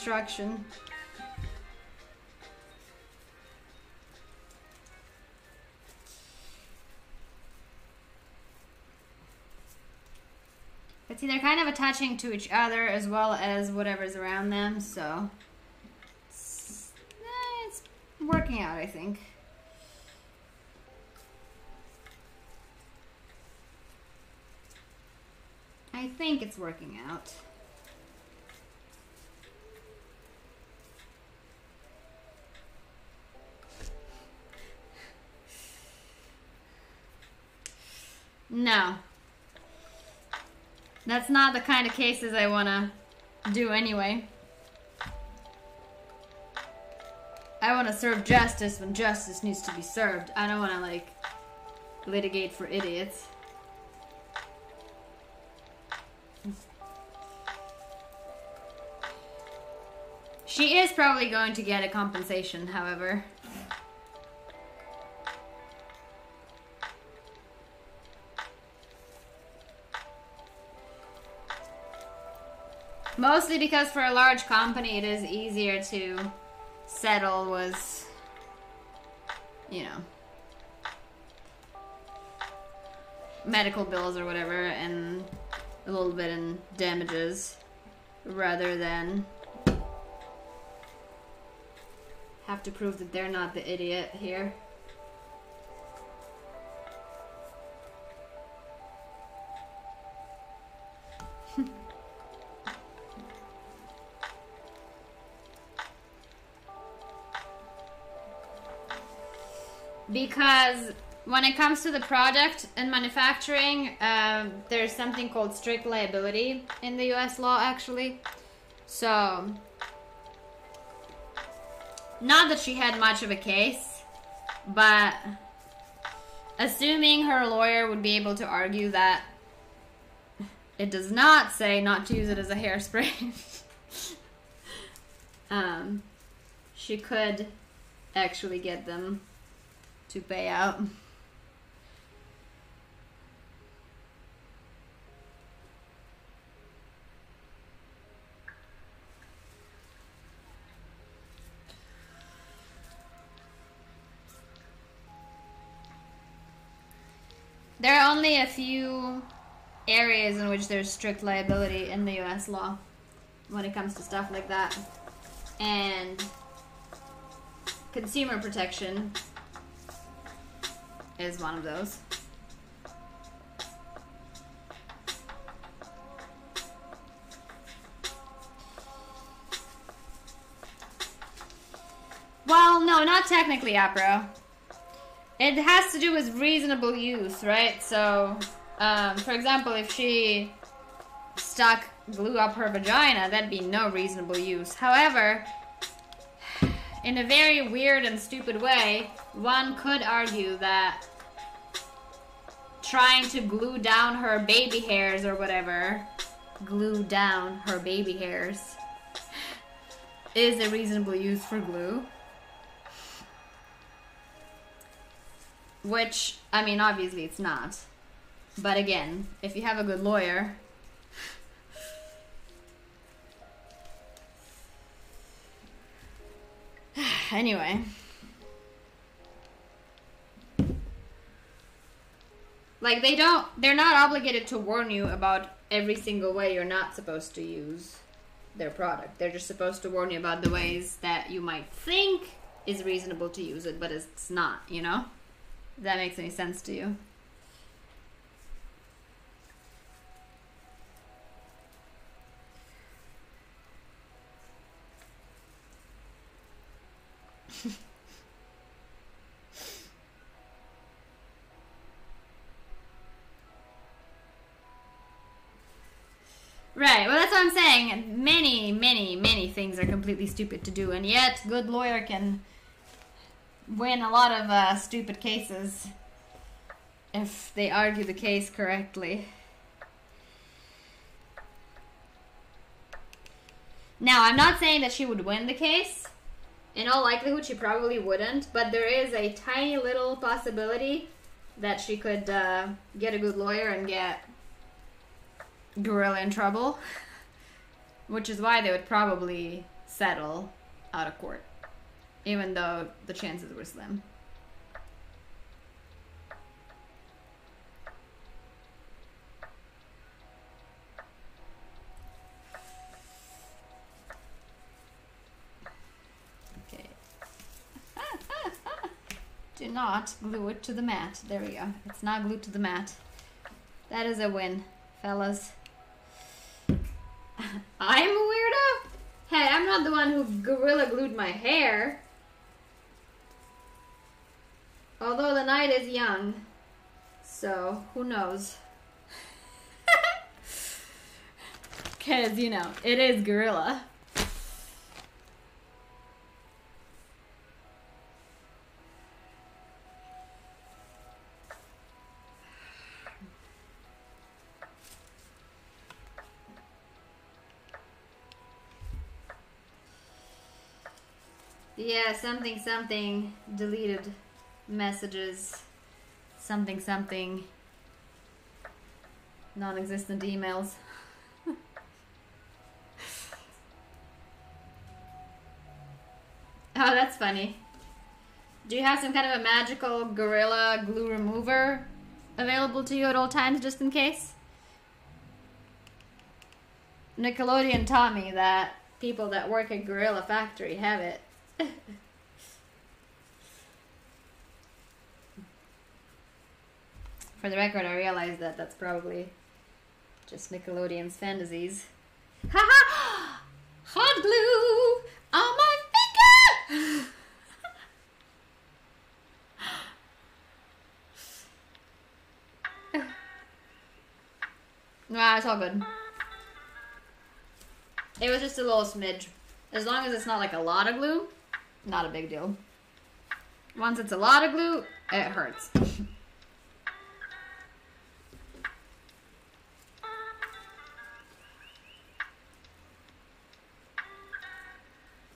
Construction. But see, they're kind of attaching to each other as well as whatever's around them, so it's, eh, it's working out, I think. I think it's working out. No. That's not the kind of cases I want to do anyway. I want to serve justice when justice needs to be served. I don't want to, like, litigate for idiots. She is probably going to get a compensation, however. Mostly because for a large company, it is easier to settle with, you know, medical bills or whatever, and a little bit in damages, rather than have to prove that they're not the idiot here. Because when it comes to the product and manufacturing, um, there's something called strict liability in the U.S. law, actually. So, not that she had much of a case, but assuming her lawyer would be able to argue that it does not say not to use it as a hairspray, um, she could actually get them to pay out. There are only a few areas in which there's strict liability in the US law when it comes to stuff like that. And consumer protection is one of those. Well, no, not technically, Apro. It has to do with reasonable use, right? So, um, for example, if she stuck glue up her vagina, that'd be no reasonable use. However, in a very weird and stupid way, one could argue that trying to glue down her baby hairs or whatever, glue down her baby hairs, is a reasonable use for glue. Which, I mean, obviously it's not. But again, if you have a good lawyer, anyway. Like they don't they're not obligated to warn you about every single way you're not supposed to use their product. They're just supposed to warn you about the ways that you might think is reasonable to use it, but it's not, you know? If that makes any sense to you. Right. Well, that's what I'm saying. Many, many, many things are completely stupid to do, and yet good lawyer can win a lot of uh, stupid cases if they argue the case correctly. Now, I'm not saying that she would win the case. In all likelihood, she probably wouldn't, but there is a tiny little possibility that she could uh, get a good lawyer and get Gorilla in trouble, which is why they would probably settle out of court, even though the chances were slim. Okay. Do not glue it to the mat. There we go. It's not glued to the mat. That is a win, fellas. I'm a weirdo? Hey, I'm not the one who gorilla glued my hair. Although the night is young, so who knows? Because, you know, it is gorilla. Yeah, something something deleted messages. Something something non existent emails. oh, that's funny. Do you have some kind of a magical gorilla glue remover available to you at all times just in case? Nickelodeon taught me that people that work at Gorilla Factory have it. For the record, I realize that that's probably just Nickelodeon's fantasies. Haha! Hot glue on my finger! nah, it's all good. It was just a little smidge. As long as it's not like a lot of glue, not a big deal. Once it's a lot of glue, it hurts.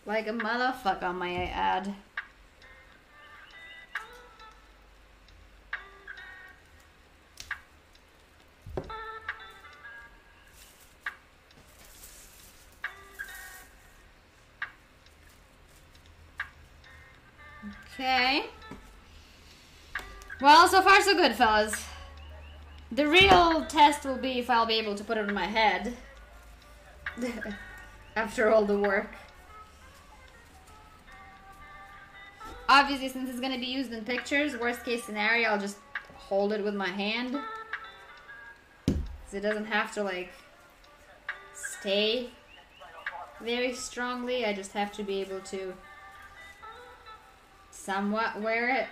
like a motherfucker, may I add. Okay. Well, so far so good, fellas. The real test will be if I'll be able to put it on my head. After all the work. Obviously, since it's going to be used in pictures, worst case scenario, I'll just hold it with my hand. It doesn't have to, like, stay very strongly. I just have to be able to somewhat wear it.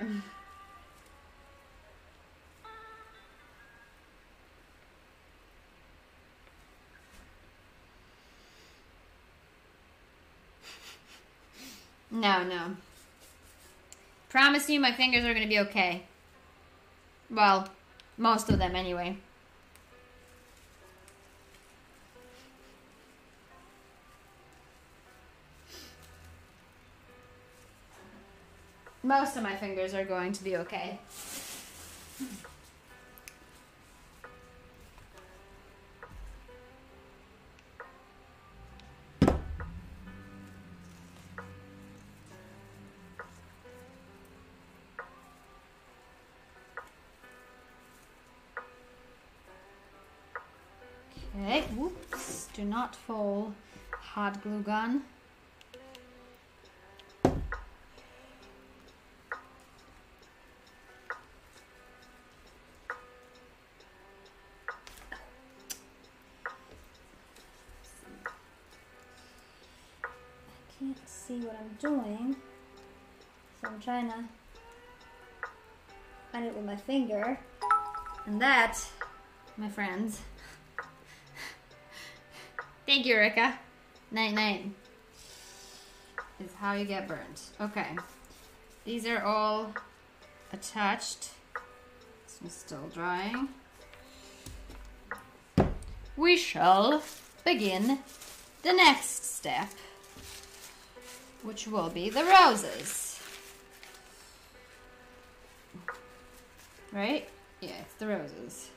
No, no. Promise you my fingers are going to be okay. Well, most of them anyway. Most of my fingers are going to be okay. Okay, whoops, do not fall. Hot glue gun. Doing, so I'm trying to find it with my finger. And that, my friends, Thank you, Rika. Night night. Is how you get burnt. Okay. These are all attached. This still drying. We shall begin the next step, which will be the roses. Right? Yeah, it's the roses.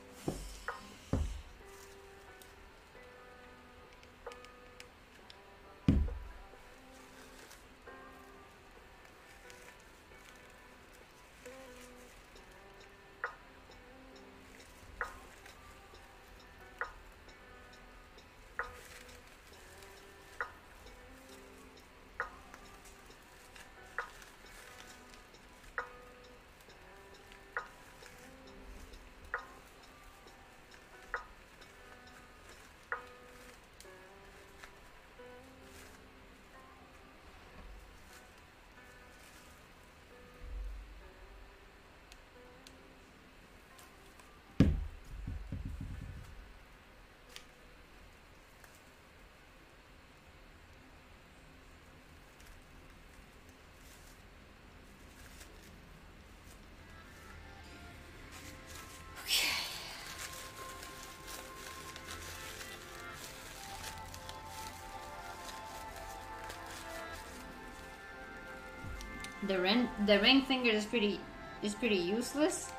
The ring the ring finger is pretty is pretty useless.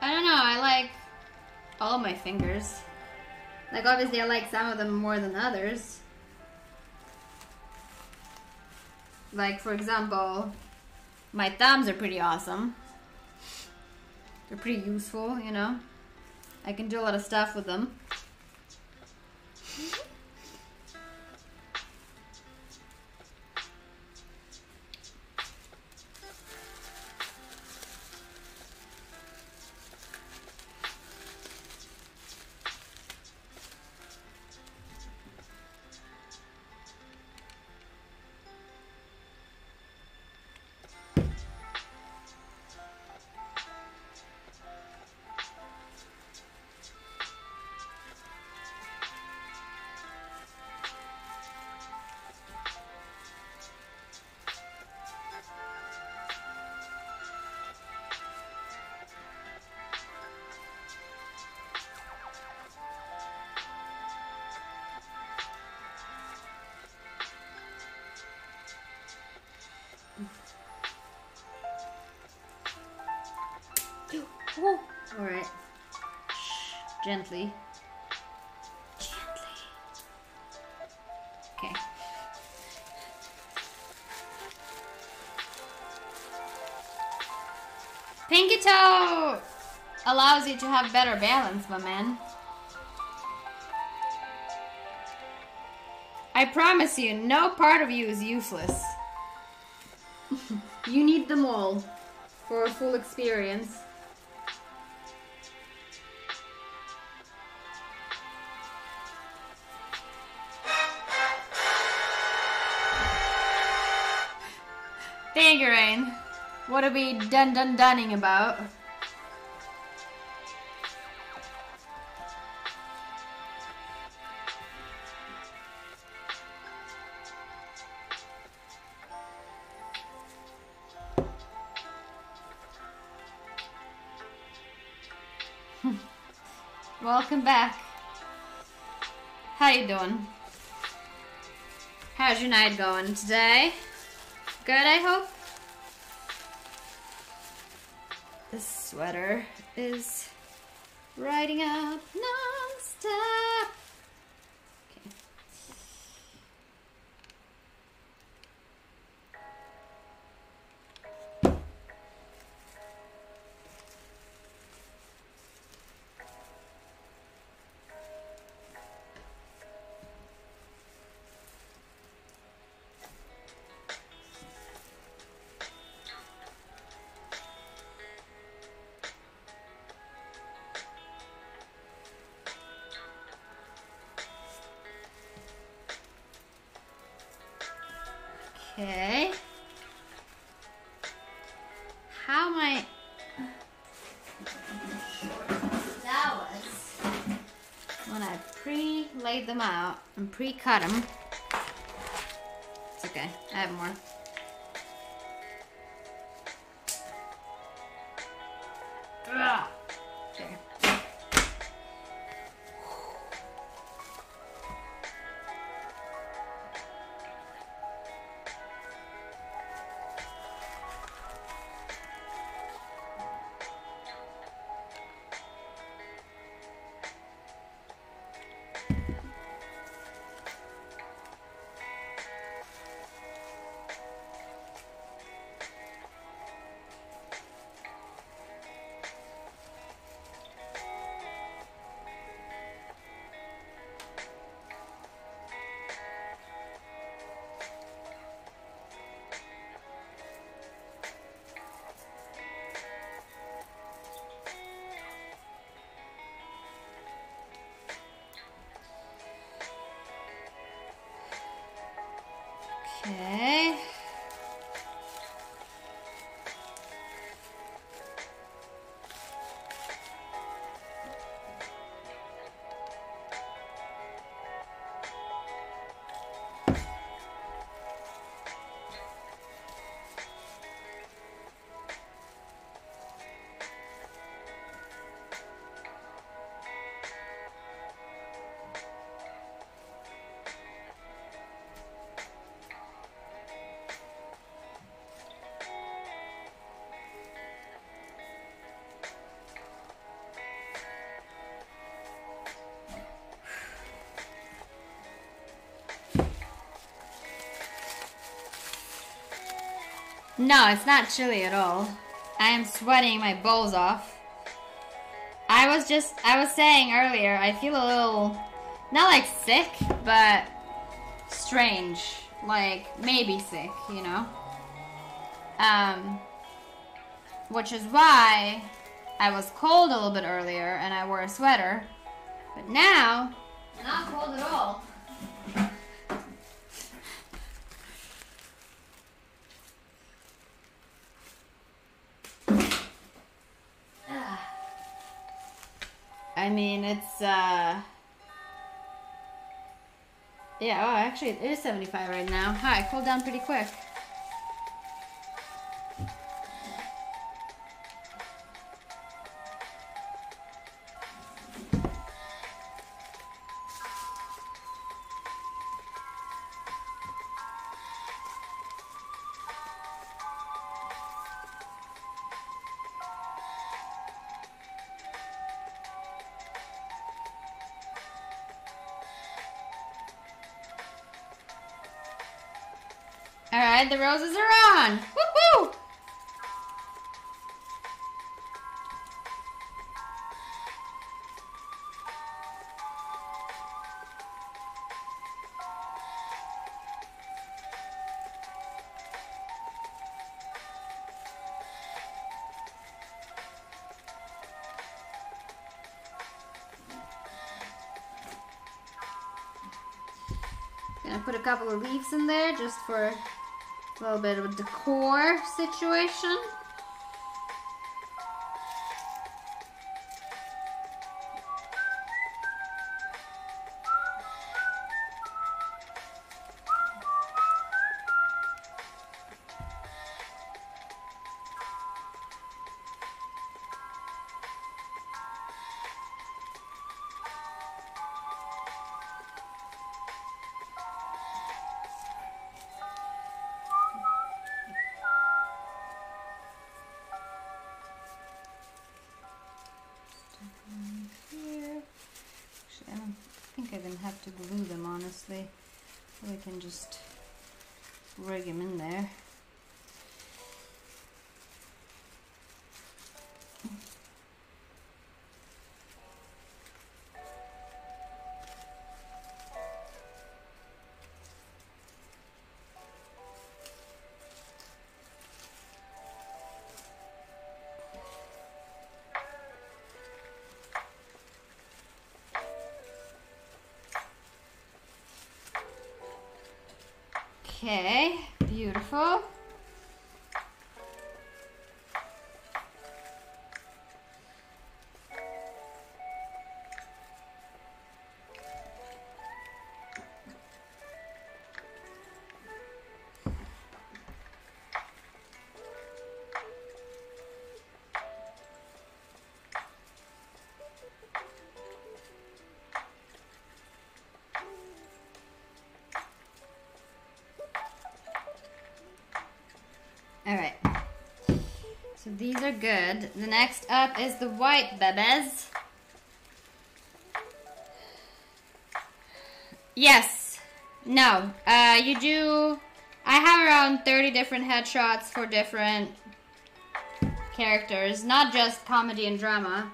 I don't know. I like all my fingers. Like obviously, I like some of them more than others. Like for example, my thumbs are pretty awesome. They're pretty useful, you know. I can do a lot of stuff with them. Gently. Gently. Okay. Pinky toe. allows you to have better balance, my man. I promise you, no part of you is useless. you need them all for a full experience. Rain. What are we done done dunning about? Welcome back. How you doing? How's your night going today? Good, I hope. This sweater is riding up non-stop. Them out and pre-cut them. No, it's not chilly at all. I am sweating my balls off. I was just, I was saying earlier, I feel a little, not like sick, but strange. Like, maybe sick, you know? Um, which is why I was cold a little bit earlier and I wore a sweater. But now, actually, it is 75 right now. Hi, cooled down pretty quick. the roses are on. Woohoo! Gonna put a couple of leaves in there just for a little bit of a decor situation. Even have to glue them, honestly. I can just rig them in there. These are good. The next up is the white bebes. Yes. No. Uh, you do. I have around 30 different headshots for different characters, not just comedy and drama,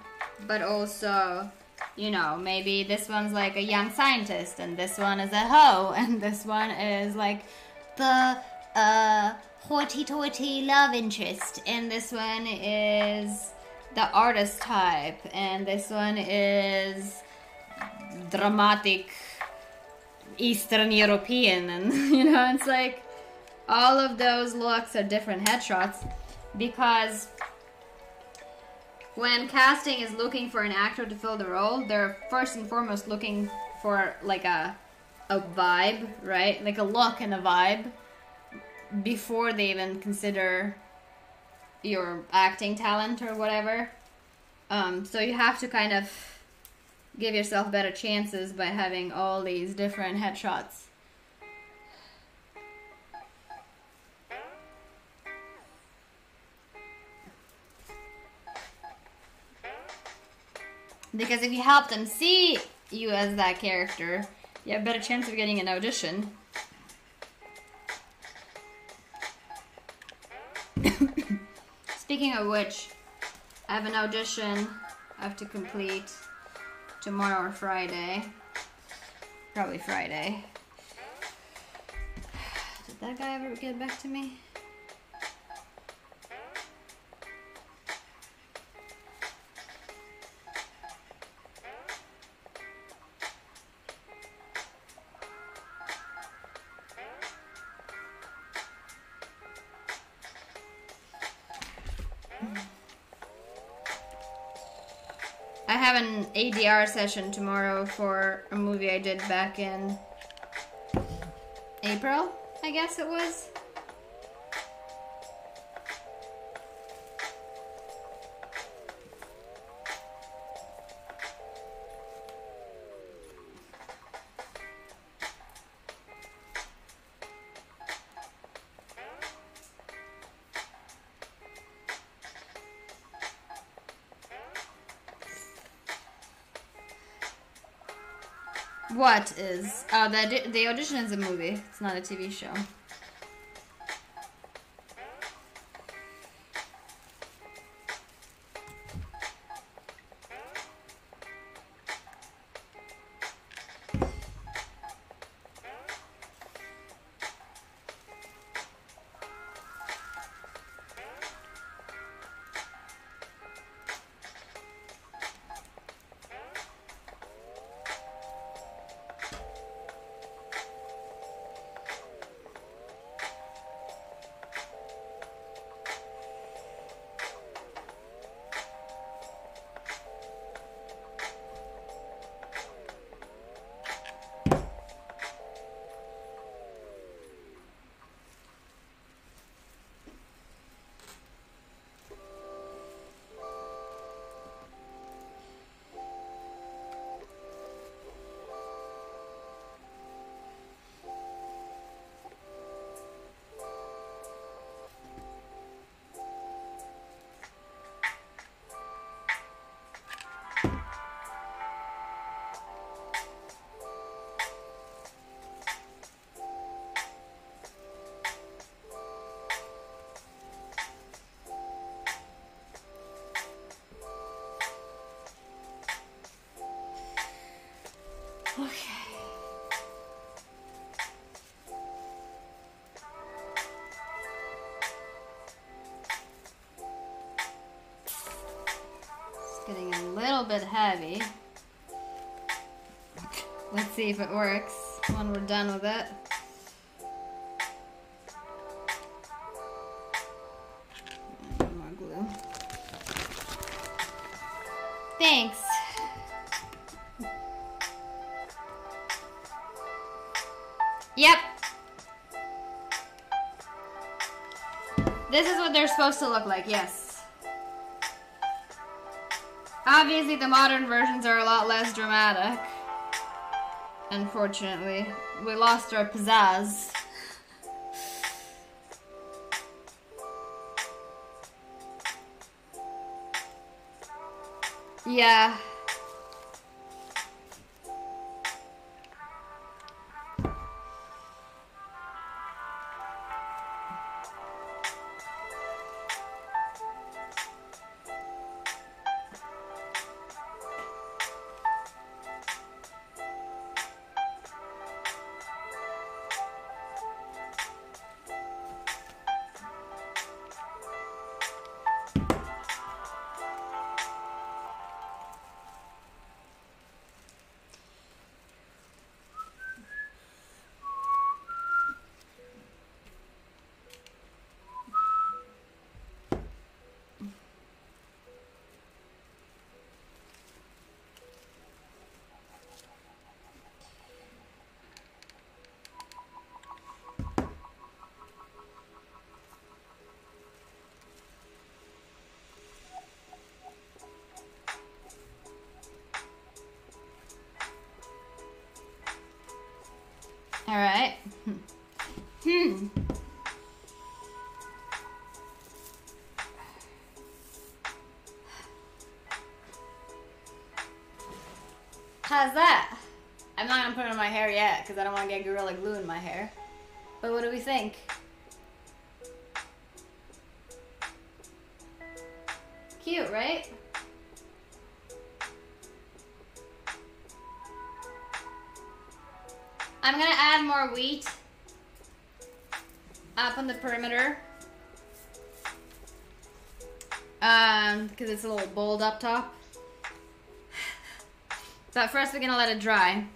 but also, you know, maybe this one's like a young scientist, and this one is a hoe, and this one is like the uh, hoity-toity love interest, and this one is the artist type, and this one is dramatic Eastern European, and you know, it's like all of those looks are different headshots because when casting is looking for an actor to fill the role, they're first and foremost looking for like a a vibe, right? Like a look and a vibe before they even consider your acting talent or whatever. Um, so you have to kind of give yourself better chances by having all these different headshots. Because if you help them see you as that character, you have a better chance of getting an audition. Speaking of which, I have an audition I have to complete tomorrow or Friday. Probably Friday. Did that guy ever get back to me? ADR session tomorrow for a movie I did back in April, I guess it was. What is? Oh, the the audition is a movie. It's not a TV show. Little bit heavy. Let's see if it works when we're done with it. More glue. Thanks. Yep. This is what they're supposed to look like, yes. Obviously, the modern versions are a lot less dramatic. Unfortunately, we lost our pizzazz. Yeah. All right. Hmm. How's that? I'm not gonna put it in my hair yet because I don't want to get Gorilla Glue in my hair. But what do we think? More wheat up on the perimeter. Um, because it's a little bold up top. But first we're gonna let it dry.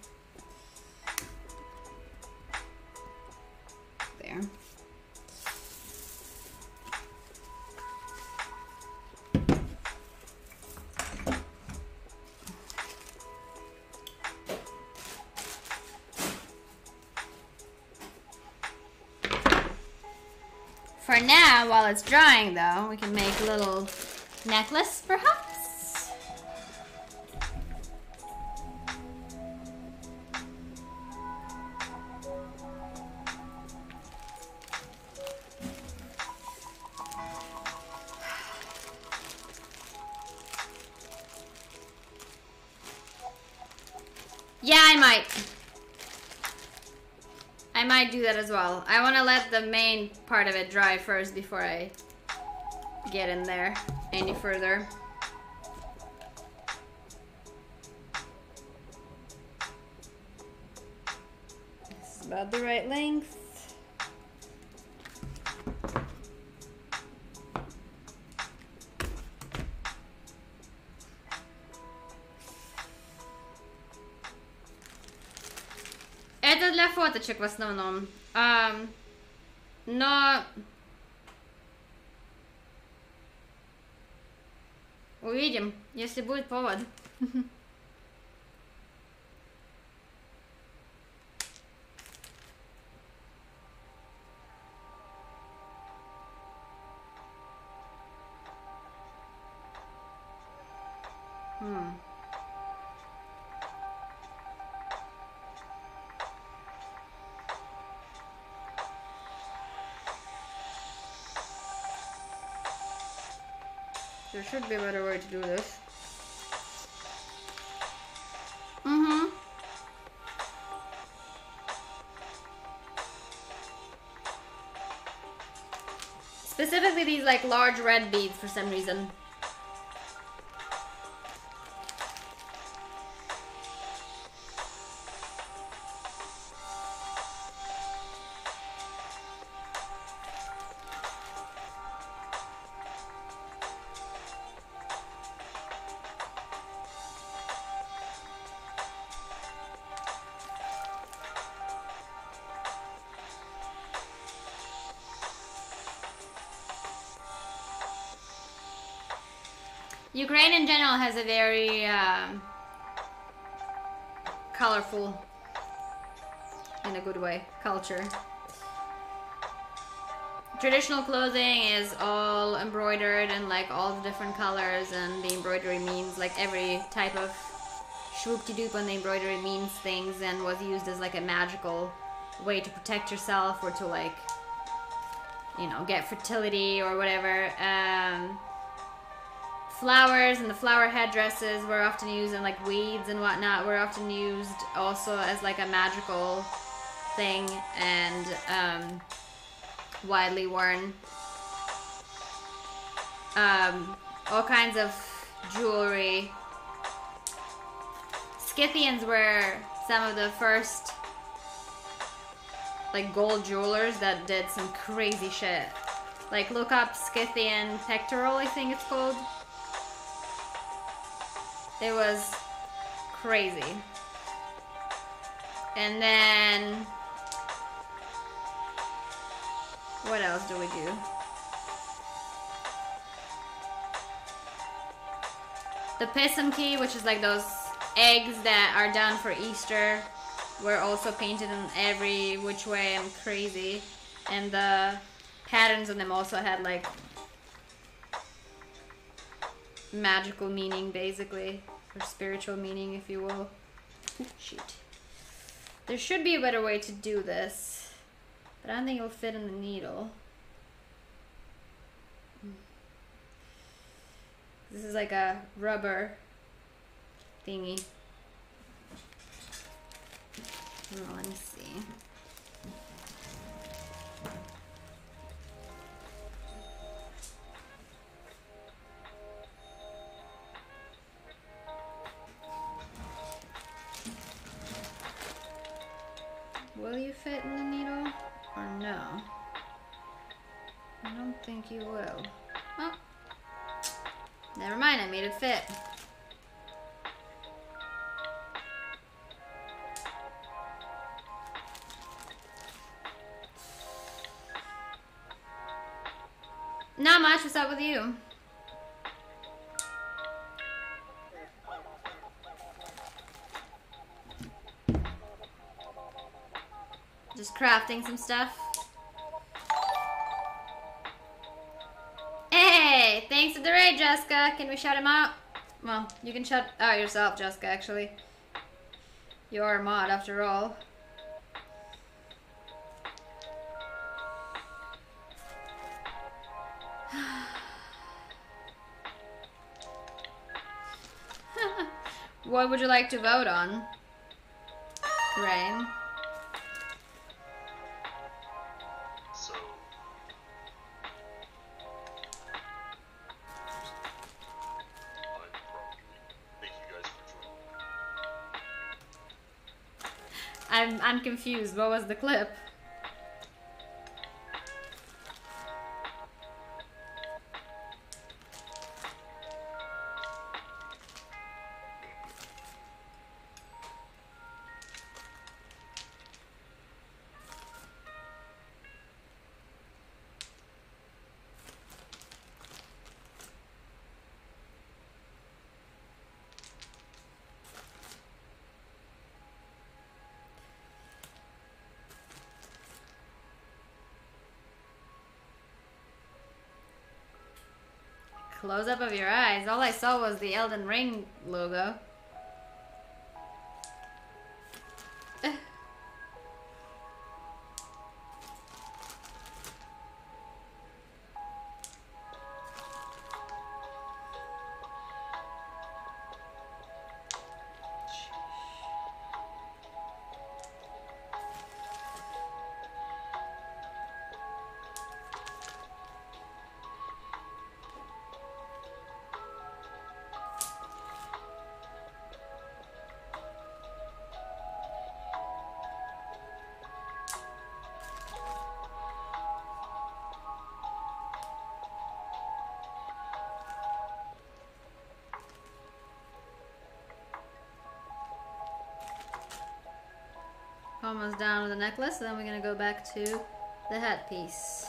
It's drying though, we can make a little necklace perhaps. That as well. I want to let the main part of it dry first before I get in there any further. Is about the right length. Для фоточек в основном. Ам, но... Увидим, если будет повод. Hmm. There should be a better way to do this. Mm-hmm. Specifically these like large red beads for some reason. Ukraine in general has a very um, colorful, in a good way, culture. Traditional clothing is all embroidered and like all the different colors, and the embroidery means like every type of swoop-de-doop on the embroidery means things and was used as like a magical way to protect yourself or to like you know get fertility or whatever um, flowers and the flower headdresses were often used and like weeds and whatnot were often used also as like a magical thing and um, widely worn um, all kinds of jewelry Scythians were some of the first like gold jewelers that did some crazy shit. Like look up Scythian pectoral, I think it's called. It was crazy. And then what else do we do? The Pysanky, which is like those eggs that are done for Easter were also painted in every which way and crazy. And the patterns on them also had like magical meaning basically. Or spiritual meaning if you will. Shoot. There should be a better way to do this. But I don't think it'll fit in the needle. Hmm. This is like a rubber thingy. Oh, let me see. Fit in the needle or no? I don't think you will. Oh. Never mind, I made it fit. Not much. What's up with you? Crafting some stuff. Hey, thanks for the raid, Jessica. Can we shout him out? Well, you can shout out yourself, Jessica, actually. You are a mod, after all. what would you like to vote on? Rain. I'm confused. What was the clip? Close up of your eyes. All I saw was the Elden Ring logo. Almost down with the necklace, then we're gonna go back to the headpiece.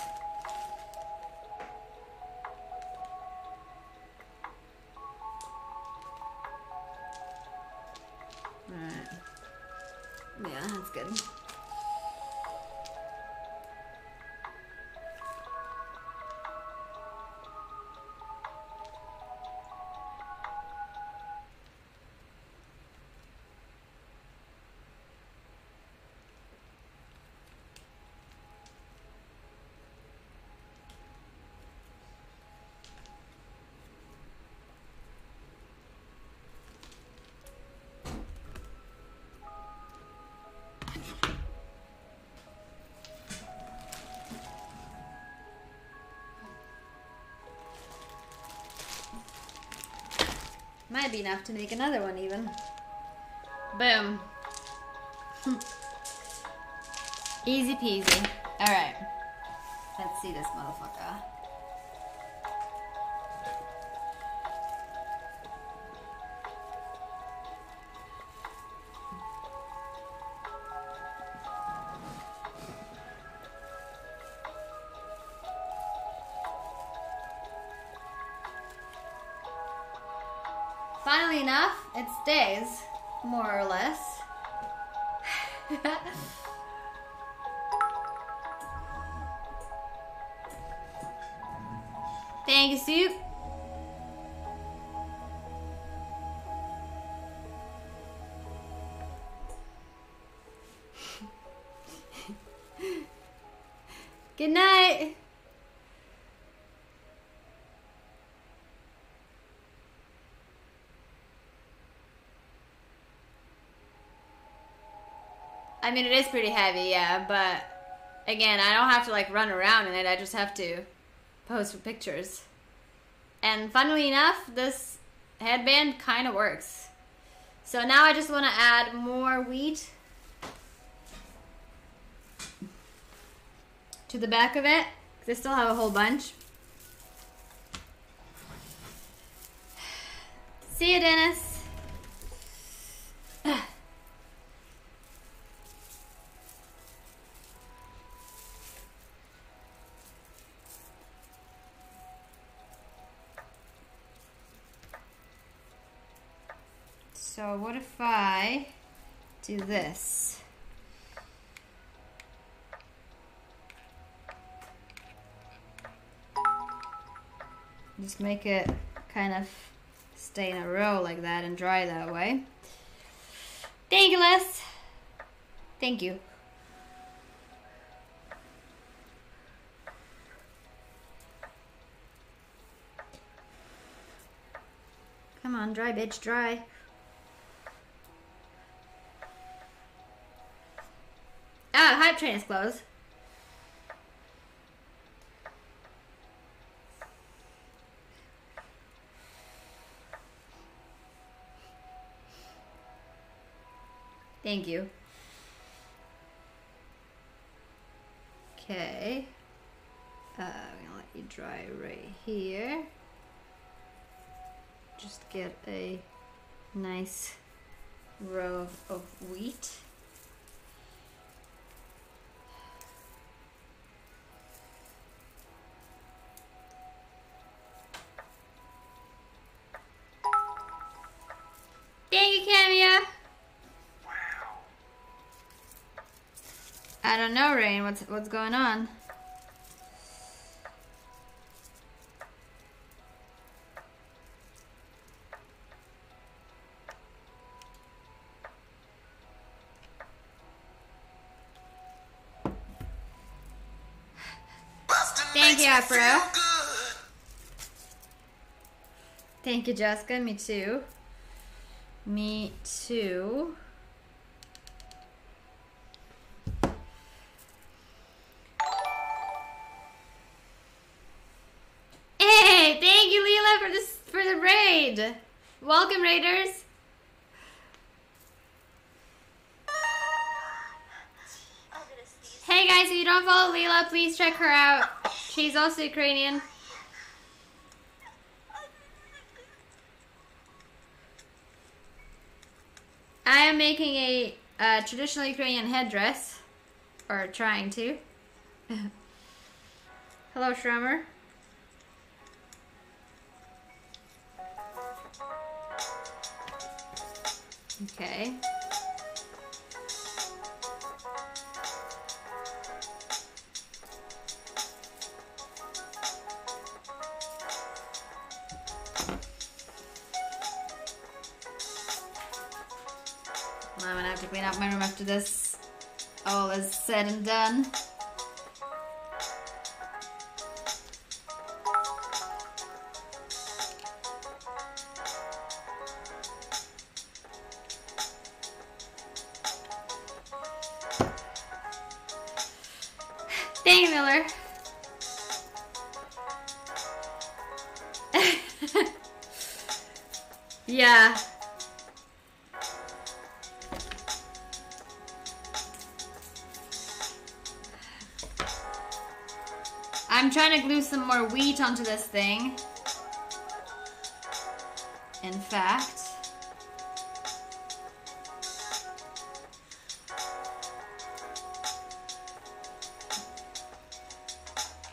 Might be enough to make another one even. Boom. Hmm. Easy peasy. Alright. Let's see this motherfucker. I mean, it is pretty heavy, yeah, but again, I don't have to like run around in it. I just have to pose for pictures. And funnily enough, this headband kind of works. So now I just want to add more wheat to the back of it I still have a whole bunch. See you, Dennis. So what if I do this? Just make it kind of stay in a row like that and dry that way. Thank you, Les. Thank you. Come on, dry, bitch, dry. Hype train is. Thank you. Okay. Uh, I'm gonna let you dry right here. Just get a nice row of wheat. Don't know, Rain. What's what's going on? Thank you, Afro. Thank you, Jessica. Me too. Me too. Raiders. Hey guys, if you don't follow Leela, please check her out. She's also Ukrainian. I am making a, uh traditional Ukrainian headdress, or trying to. Hello, Shrummer. Okay. I'm gonna have to clean up my room after this all is said and done. More wheat onto this thing. In fact.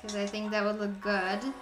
Because I think that would look good.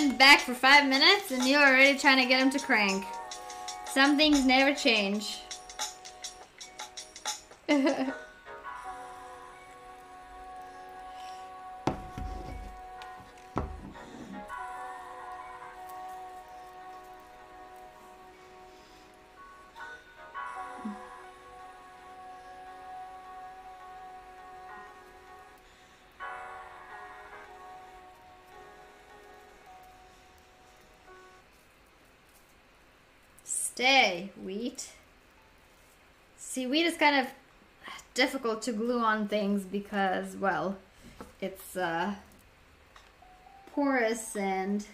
Been back for five minutes and you're already trying to get him to crank. Some things never change. kind of difficult to glue on things because, well, it's uh, porous and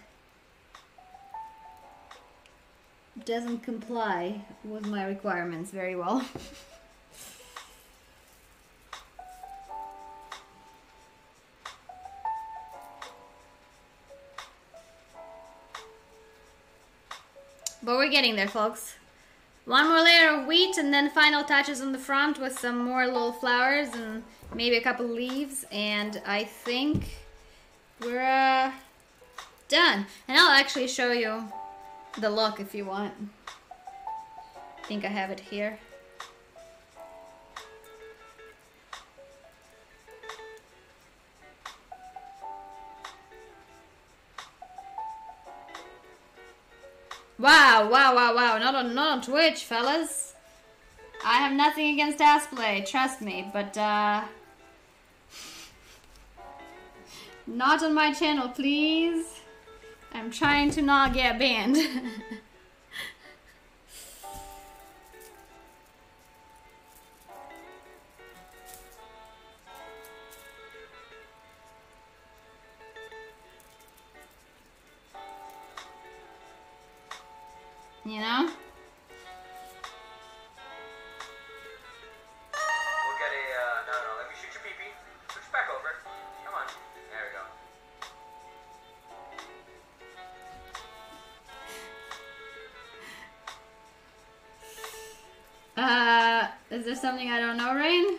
doesn't comply with my requirements very well. But we're getting there, folks. One more layer of wheat and then final touches on the front with some more little flowers and maybe a couple leaves. And I think we're uh, done. And I'll actually show you the look if you want. I think I have it here. Wow, wow, wow, wow. Not on not on Twitch, fellas. I have nothing against Asplay, trust me, but uh not on my channel, please. I'm trying to not get banned. there something I don't know, Rain?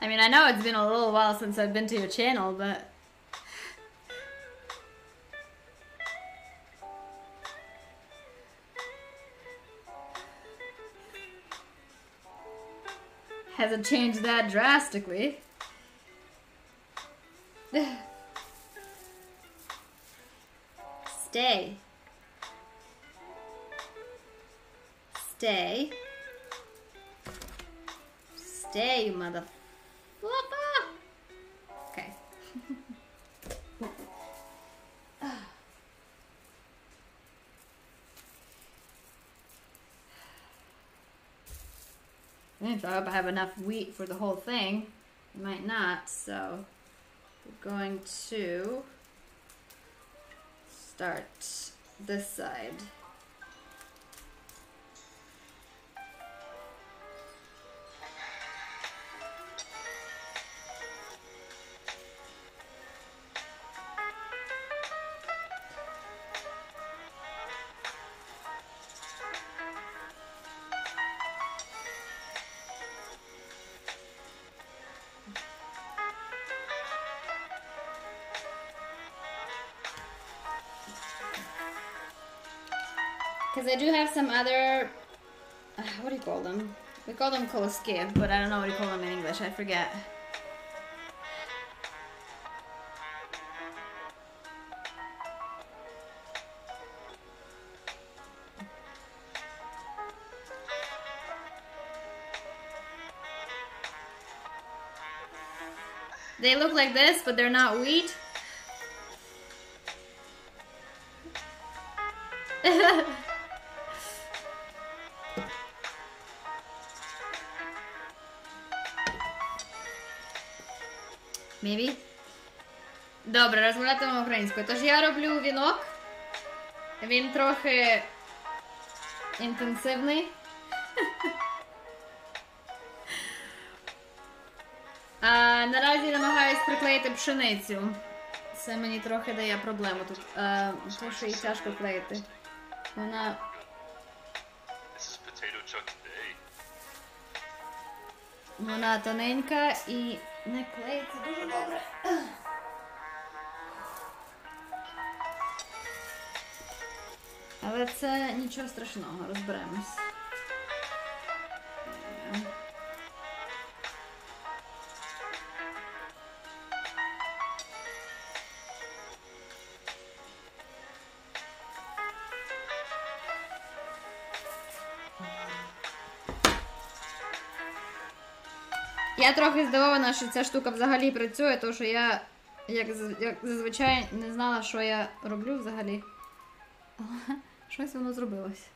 I mean, I know it's been a little while since I've been to your channel, but hasn't changed that drastically. Stay. Stay. Stay, you mother. I hope I have enough wheat for the whole thing. I might not, so we're going to start this side. I do have some other. Uh, what do you call them? We call them koski, but I don't know what you call them in English. I forget. They look like this, but they're not wheat. Українською. Тож я роблю вінок. Він трохи інтенсивний. А, наразі намагаюсь приклеїти пшеницю. Це мені трохи дає проблему тут. А, тому що її тяжко клеїти. Вона. Вона тоненька і не клеїться дуже добре. Але це нічого страшного, розберемось. Я трохи здивована, що ця штука взагалі працює, тому що я, як, як зазвичай, не знала, що я роблю взагалі. Але щось воно зробилось.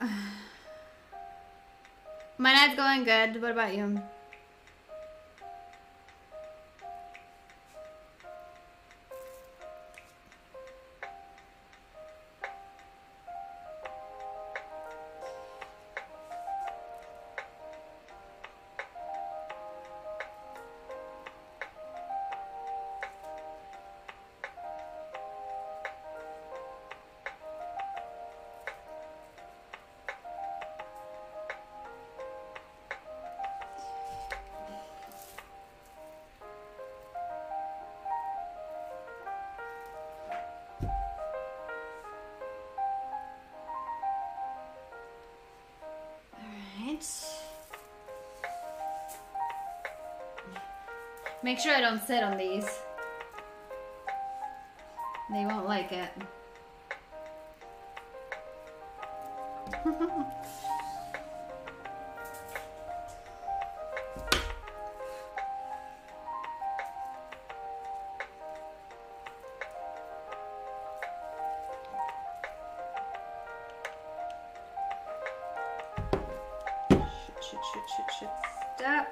My night's going good. What about you? Make sure I don't sit on these. They won't like it. Shit, shit, shit, shit, shit. Stop.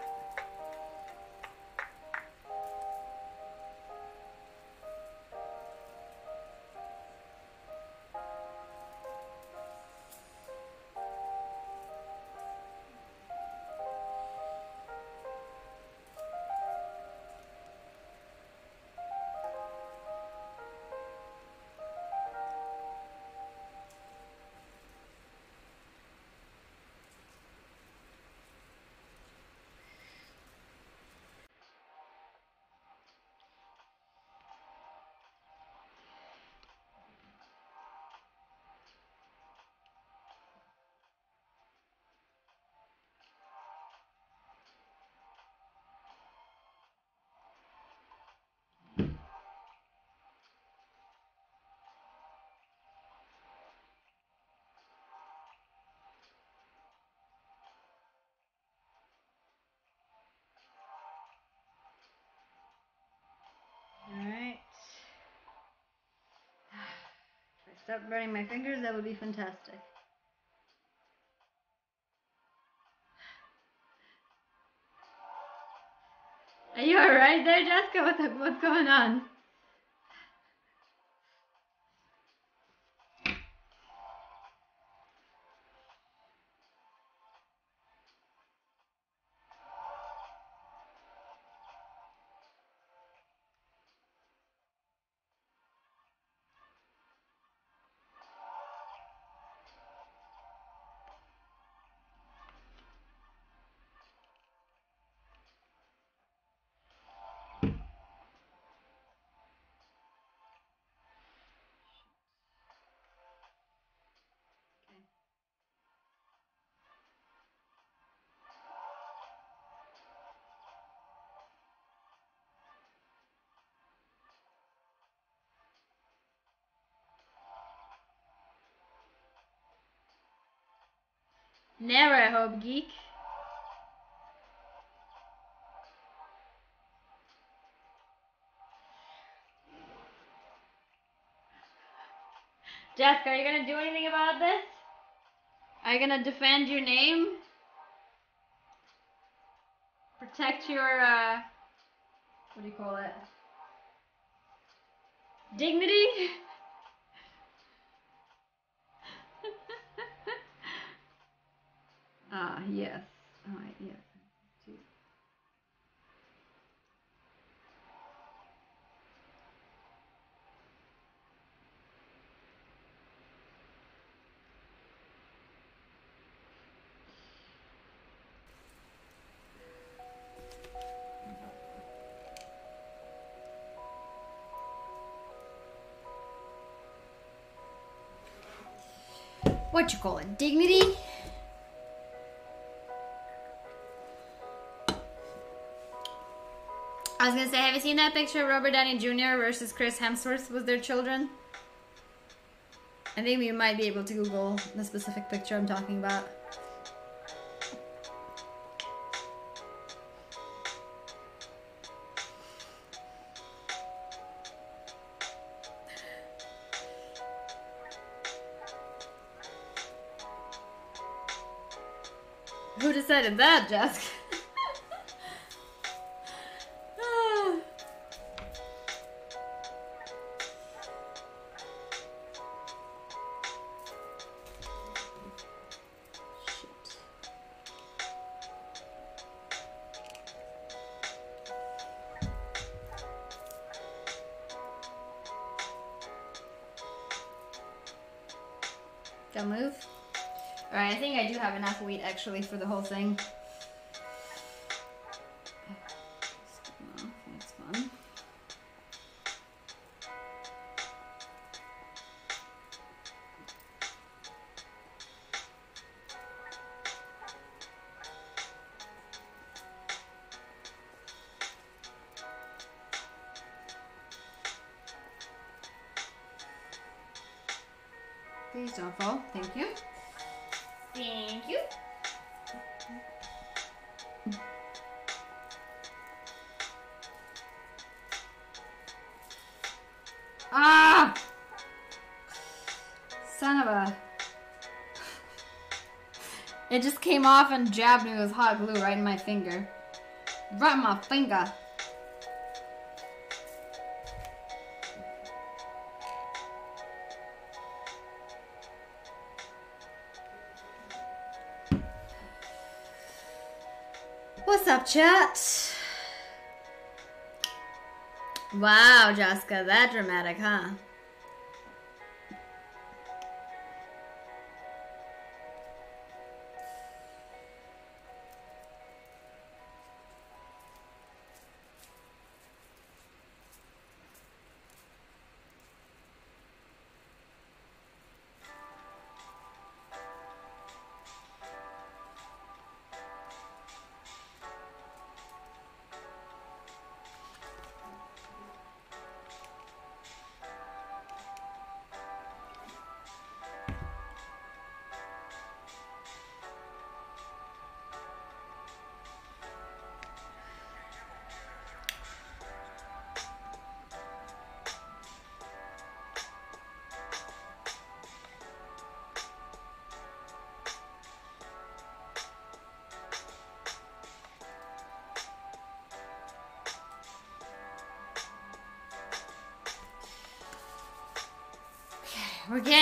Stop burning my fingers, that would be fantastic. Are you alright there, Jessica? What the, what's going on? Never, I hope, geek. Jessica, are you gonna do anything about this? Are you gonna defend your name? Protect your, uh, what do you call it? Dignity? ah, yes. Alright, yes. What you call it? Dignity? I was gonna say, have you seen that picture of Robert Downey Jr. versus Chris Hemsworth with their children? I think we might be able to Google the specific picture I'm talking about. Who decided that, Jessica? Actually for the whole thing. Off and jabbed me with hot glue right in my finger. Right in my finger. What's up, chat? Wow, Jessica, that dramatic, huh?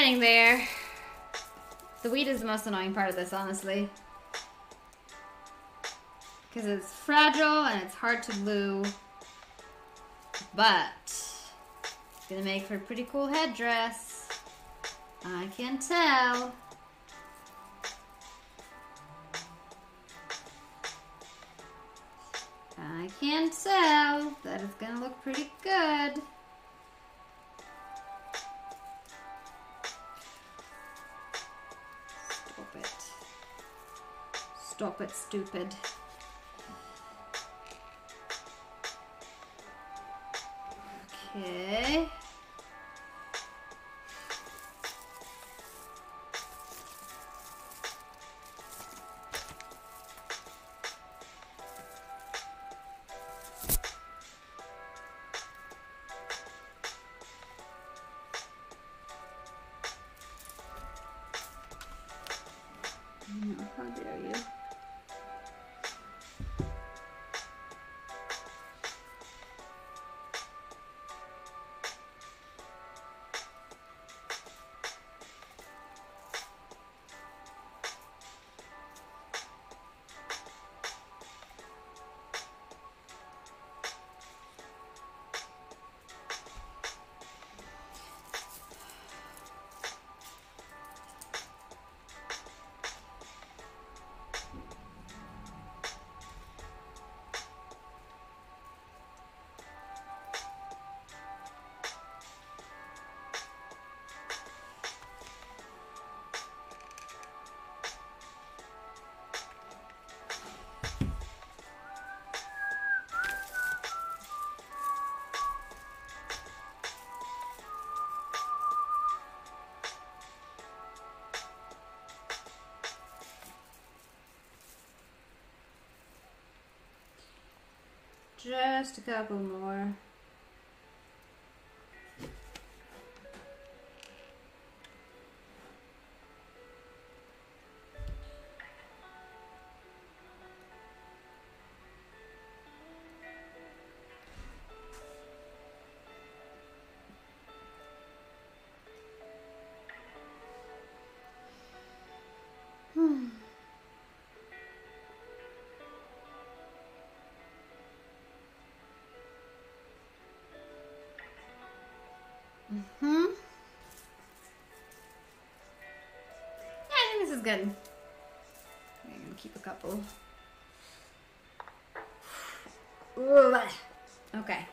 Getting there. The weed is the most annoying part of this, honestly. Because it's fragile and it's hard to glue. But it's gonna make for a pretty cool headdress. I can tell. I can tell that it's gonna look pretty good. Stop it, stupid. Okay. Just a couple more. Hmm. Yeah, I think this is good. I'm gonna keep a couple. Okay.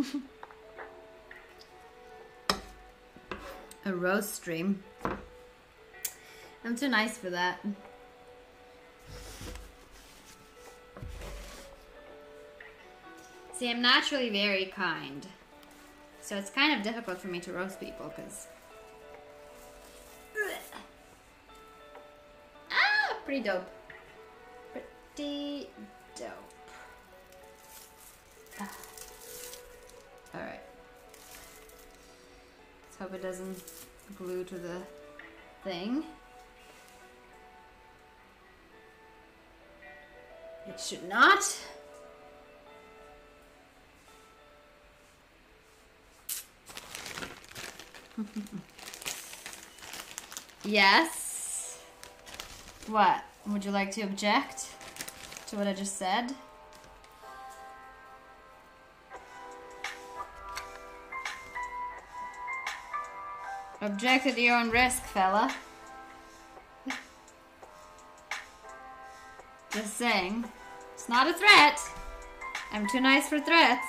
a roast stream. I'm too nice for that. See, I'm naturally very kind. So it's kind of difficult for me to roast people because. Ah! Pretty dope. Pretty dope. Hope it doesn't glue to the thing. It should not. yes. What? Would you like to object to what I just said? Object at your own risk, fella. Just saying. It's not a threat. I'm too nice for threats.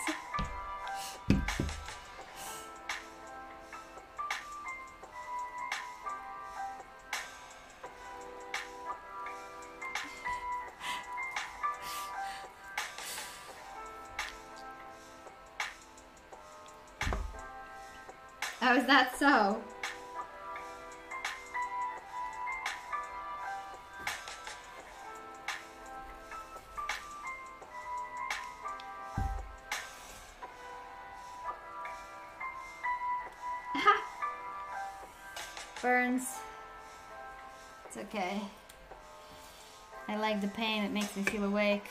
How is that so? Okay. I like the pain, it makes me feel awake.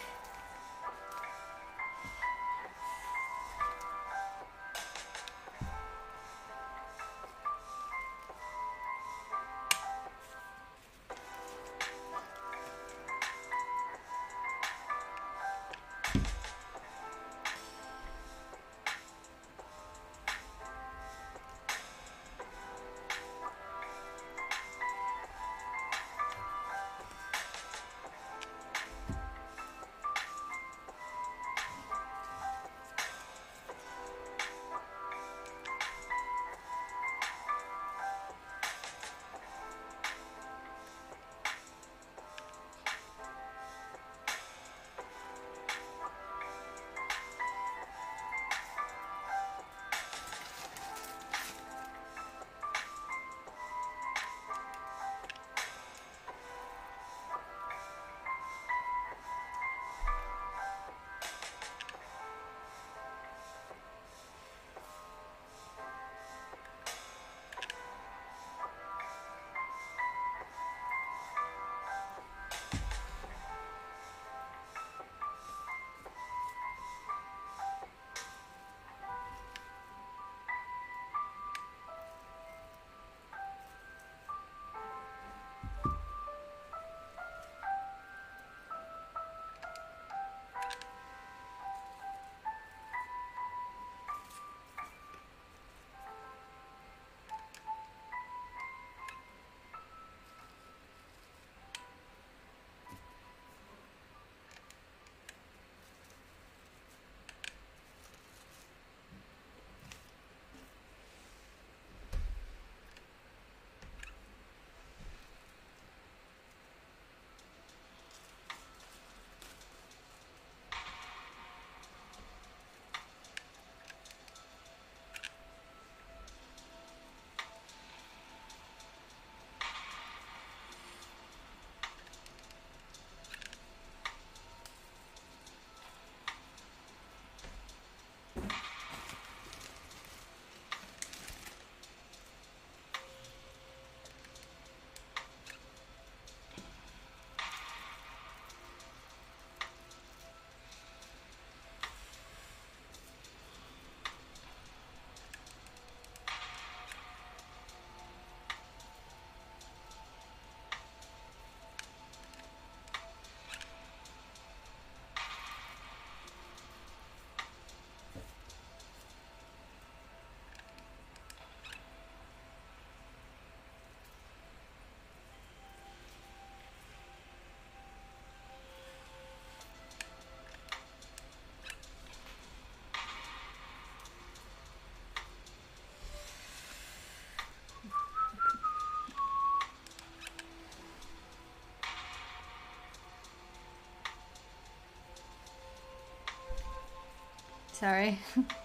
Sorry.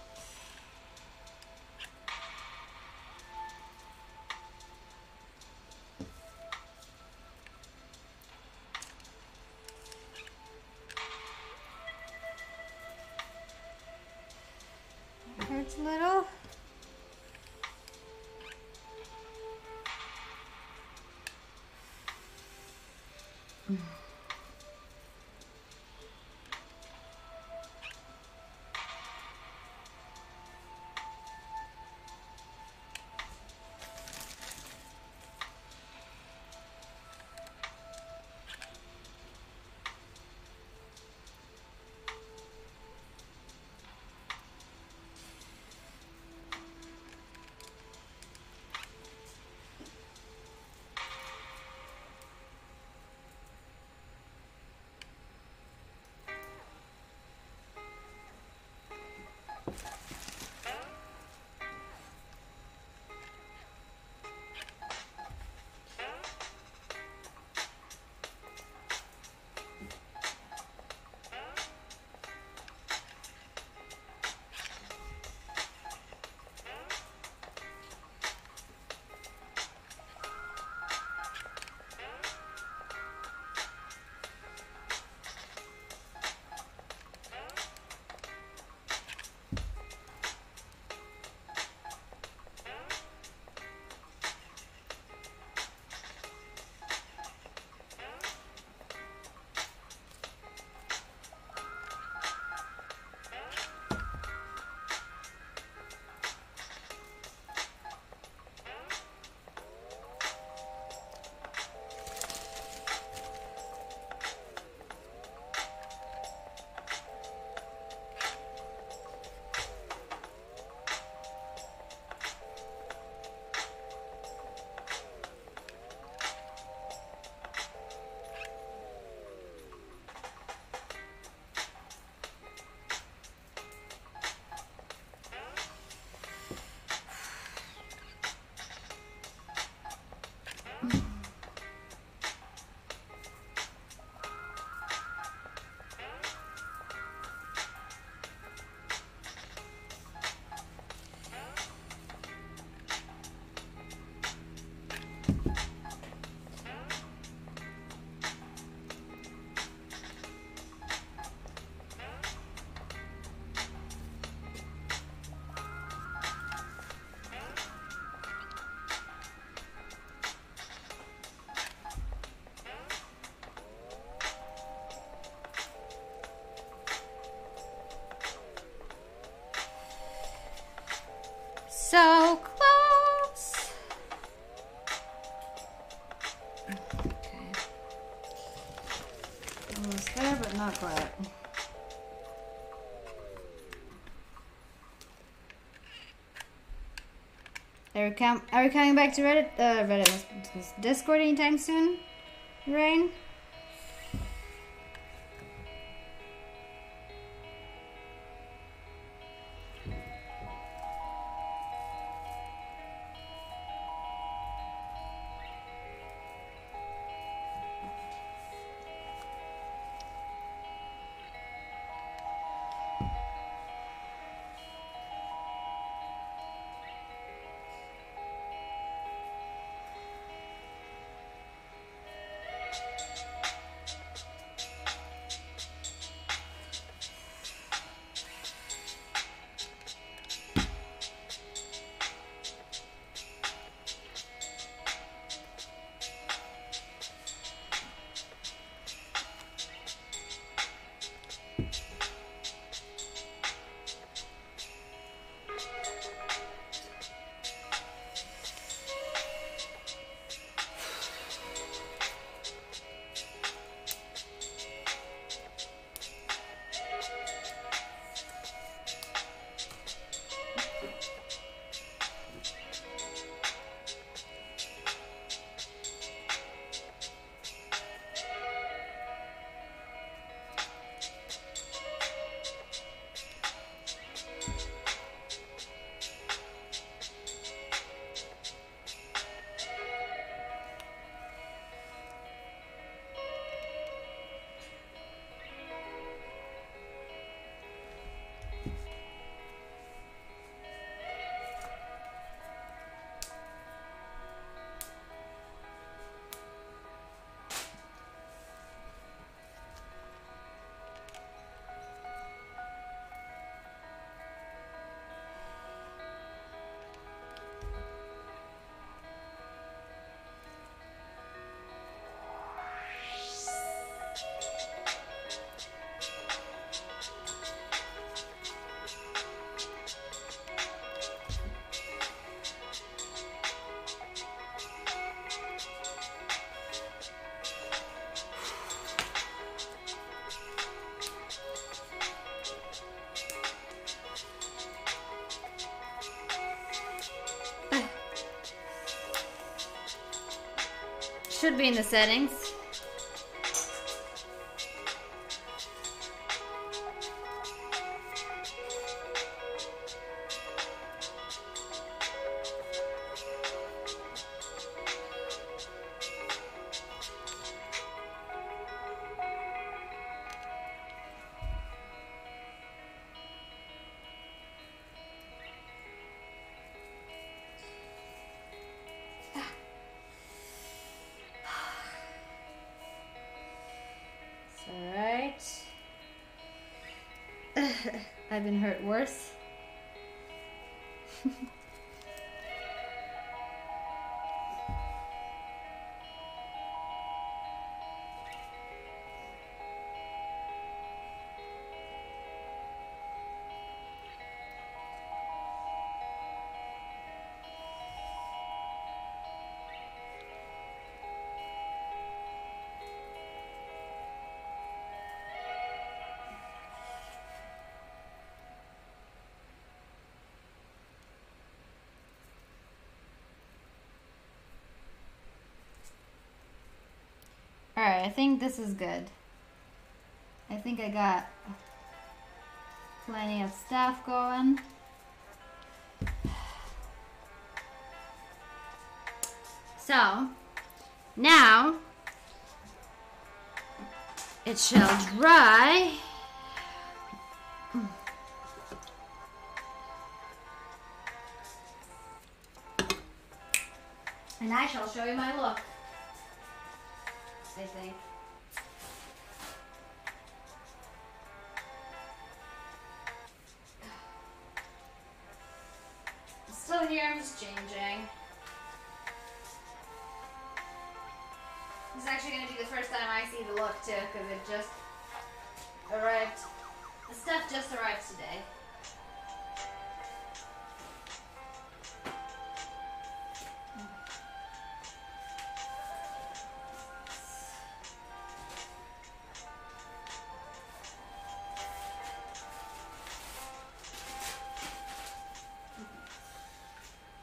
So close. Okay. Almost there, but not quite. Are we, com- are we coming back to Reddit? Uh, Reddit. is- is Discord anytime soon? Rain? Should be in the settings. Worse. I think this is good. I think I got plenty of stuff going. So, now it shall dry. Too, because it just arrived. The stuff just arrived today.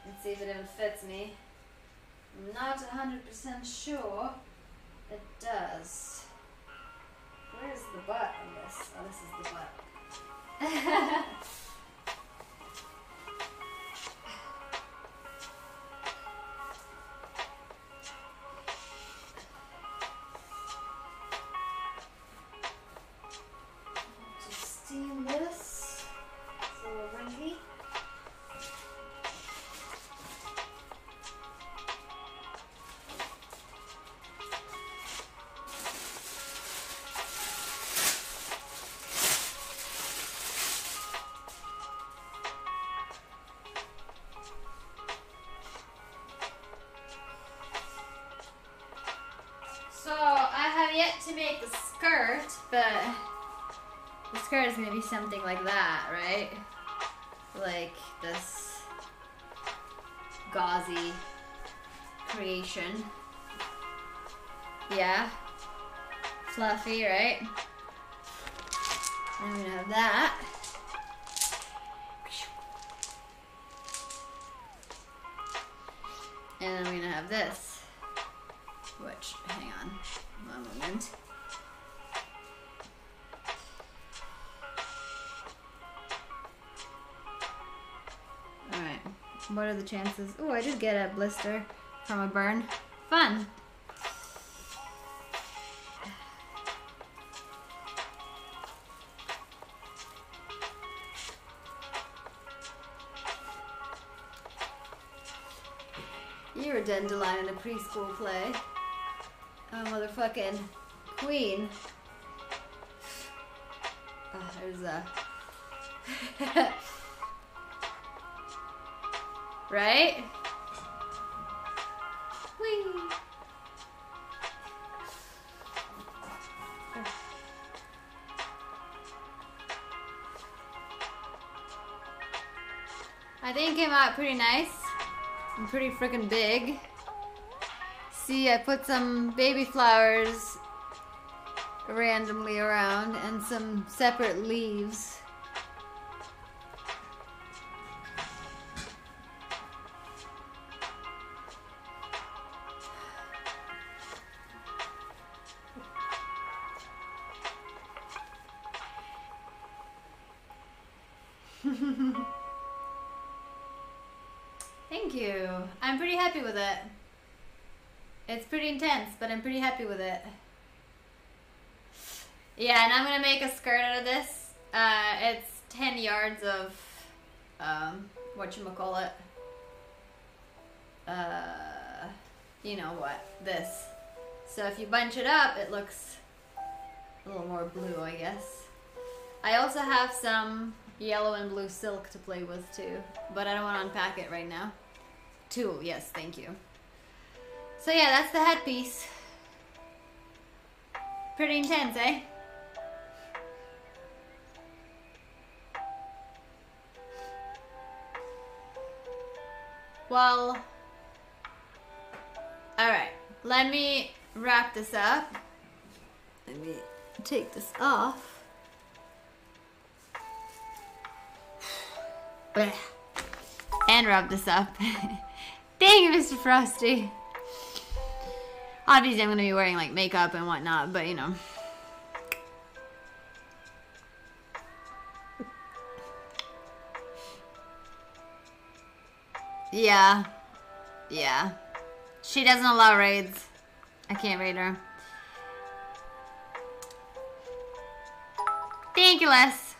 Let's see if it even fits me. I'm not 100% sure it does. Butt in this? Oh, this is the butt. to make the skirt, but the skirt is gonna be something like that, right? Like this gauzy creation. Yeah. Fluffy, right? I'm gonna have that. And I'm gonna have this. Which, hang on one moment. What are the chances? Oh, I did get a blister from a burn. Fun! You're a dandelion in a preschool play. Oh, motherfucking queen. Oh, there's a. right? Whee! I think it came out pretty nice and pretty freaking big. See, I put some baby flowers randomly around and some separate leaves. Happy with it. It's pretty intense, but I'm pretty happy with it. Yeah, and I'm gonna make a skirt out of this. Uh, it's 10 yards of, um, whatchamacallit. Uh, you know what, this. So if you bunch it up, it looks a little more blue, I guess. I also have some yellow and blue silk to play with too, but I don't want to unpack it right now. Two, yes, thank you. So yeah, that's the headpiece. Pretty intense, eh? Well, alright, let me wrap this up. Let me take this off. And wrap this up. Thank you, Mr. Frosty. Obviously, I'm gonna be wearing like makeup and whatnot, but you know. Yeah. Yeah. She doesn't allow raids. I can't raid her. Thank you, Les.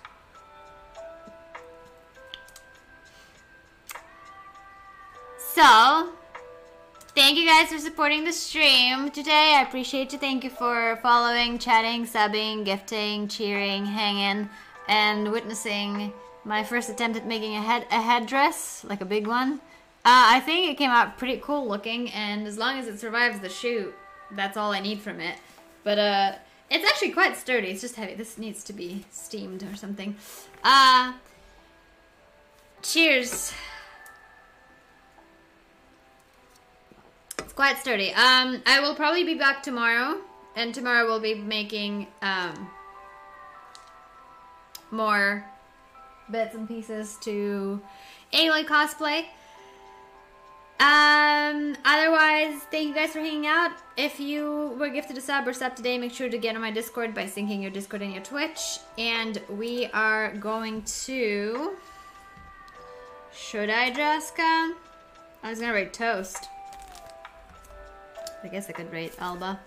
So, thank you guys for supporting the stream today. I appreciate you. Thank you for following, chatting, subbing, gifting, cheering, hanging, and witnessing my first attempt at making a head a headdress, like a big one. Uh, I think it came out pretty cool looking, and as long as it survives the shoot, that's all I need from it. But uh, it's actually quite sturdy. It's just heavy. This needs to be steamed or something. Uh, cheers. Quite sturdy. Um, I will probably be back tomorrow, and tomorrow we'll be making um more bits and pieces to Aloy cosplay. Um, otherwise, thank you guys for hanging out. If you were gifted a sub or sub today, make sure to get on my Discord by syncing your Discord and your Twitch. And we are going to. Should I just come? I was gonna write Toast. I guess I could rate Alba.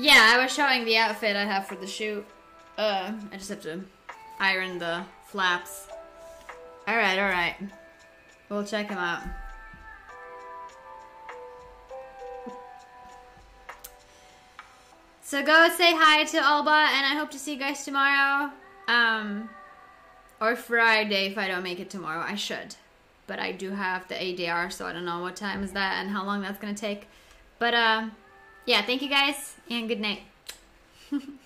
Yeah, I was showing the outfit I have for the shoot. Uh, I just have to iron the flaps. Alright, alright. We'll check him out. So go say hi to Alba, and I hope to see you guys tomorrow. Um, or Friday if I don't make it tomorrow. I should. But I do have the ADR, so I don't know what time is that and how long that's gonna take. But, uh, yeah, thank you guys, and good night.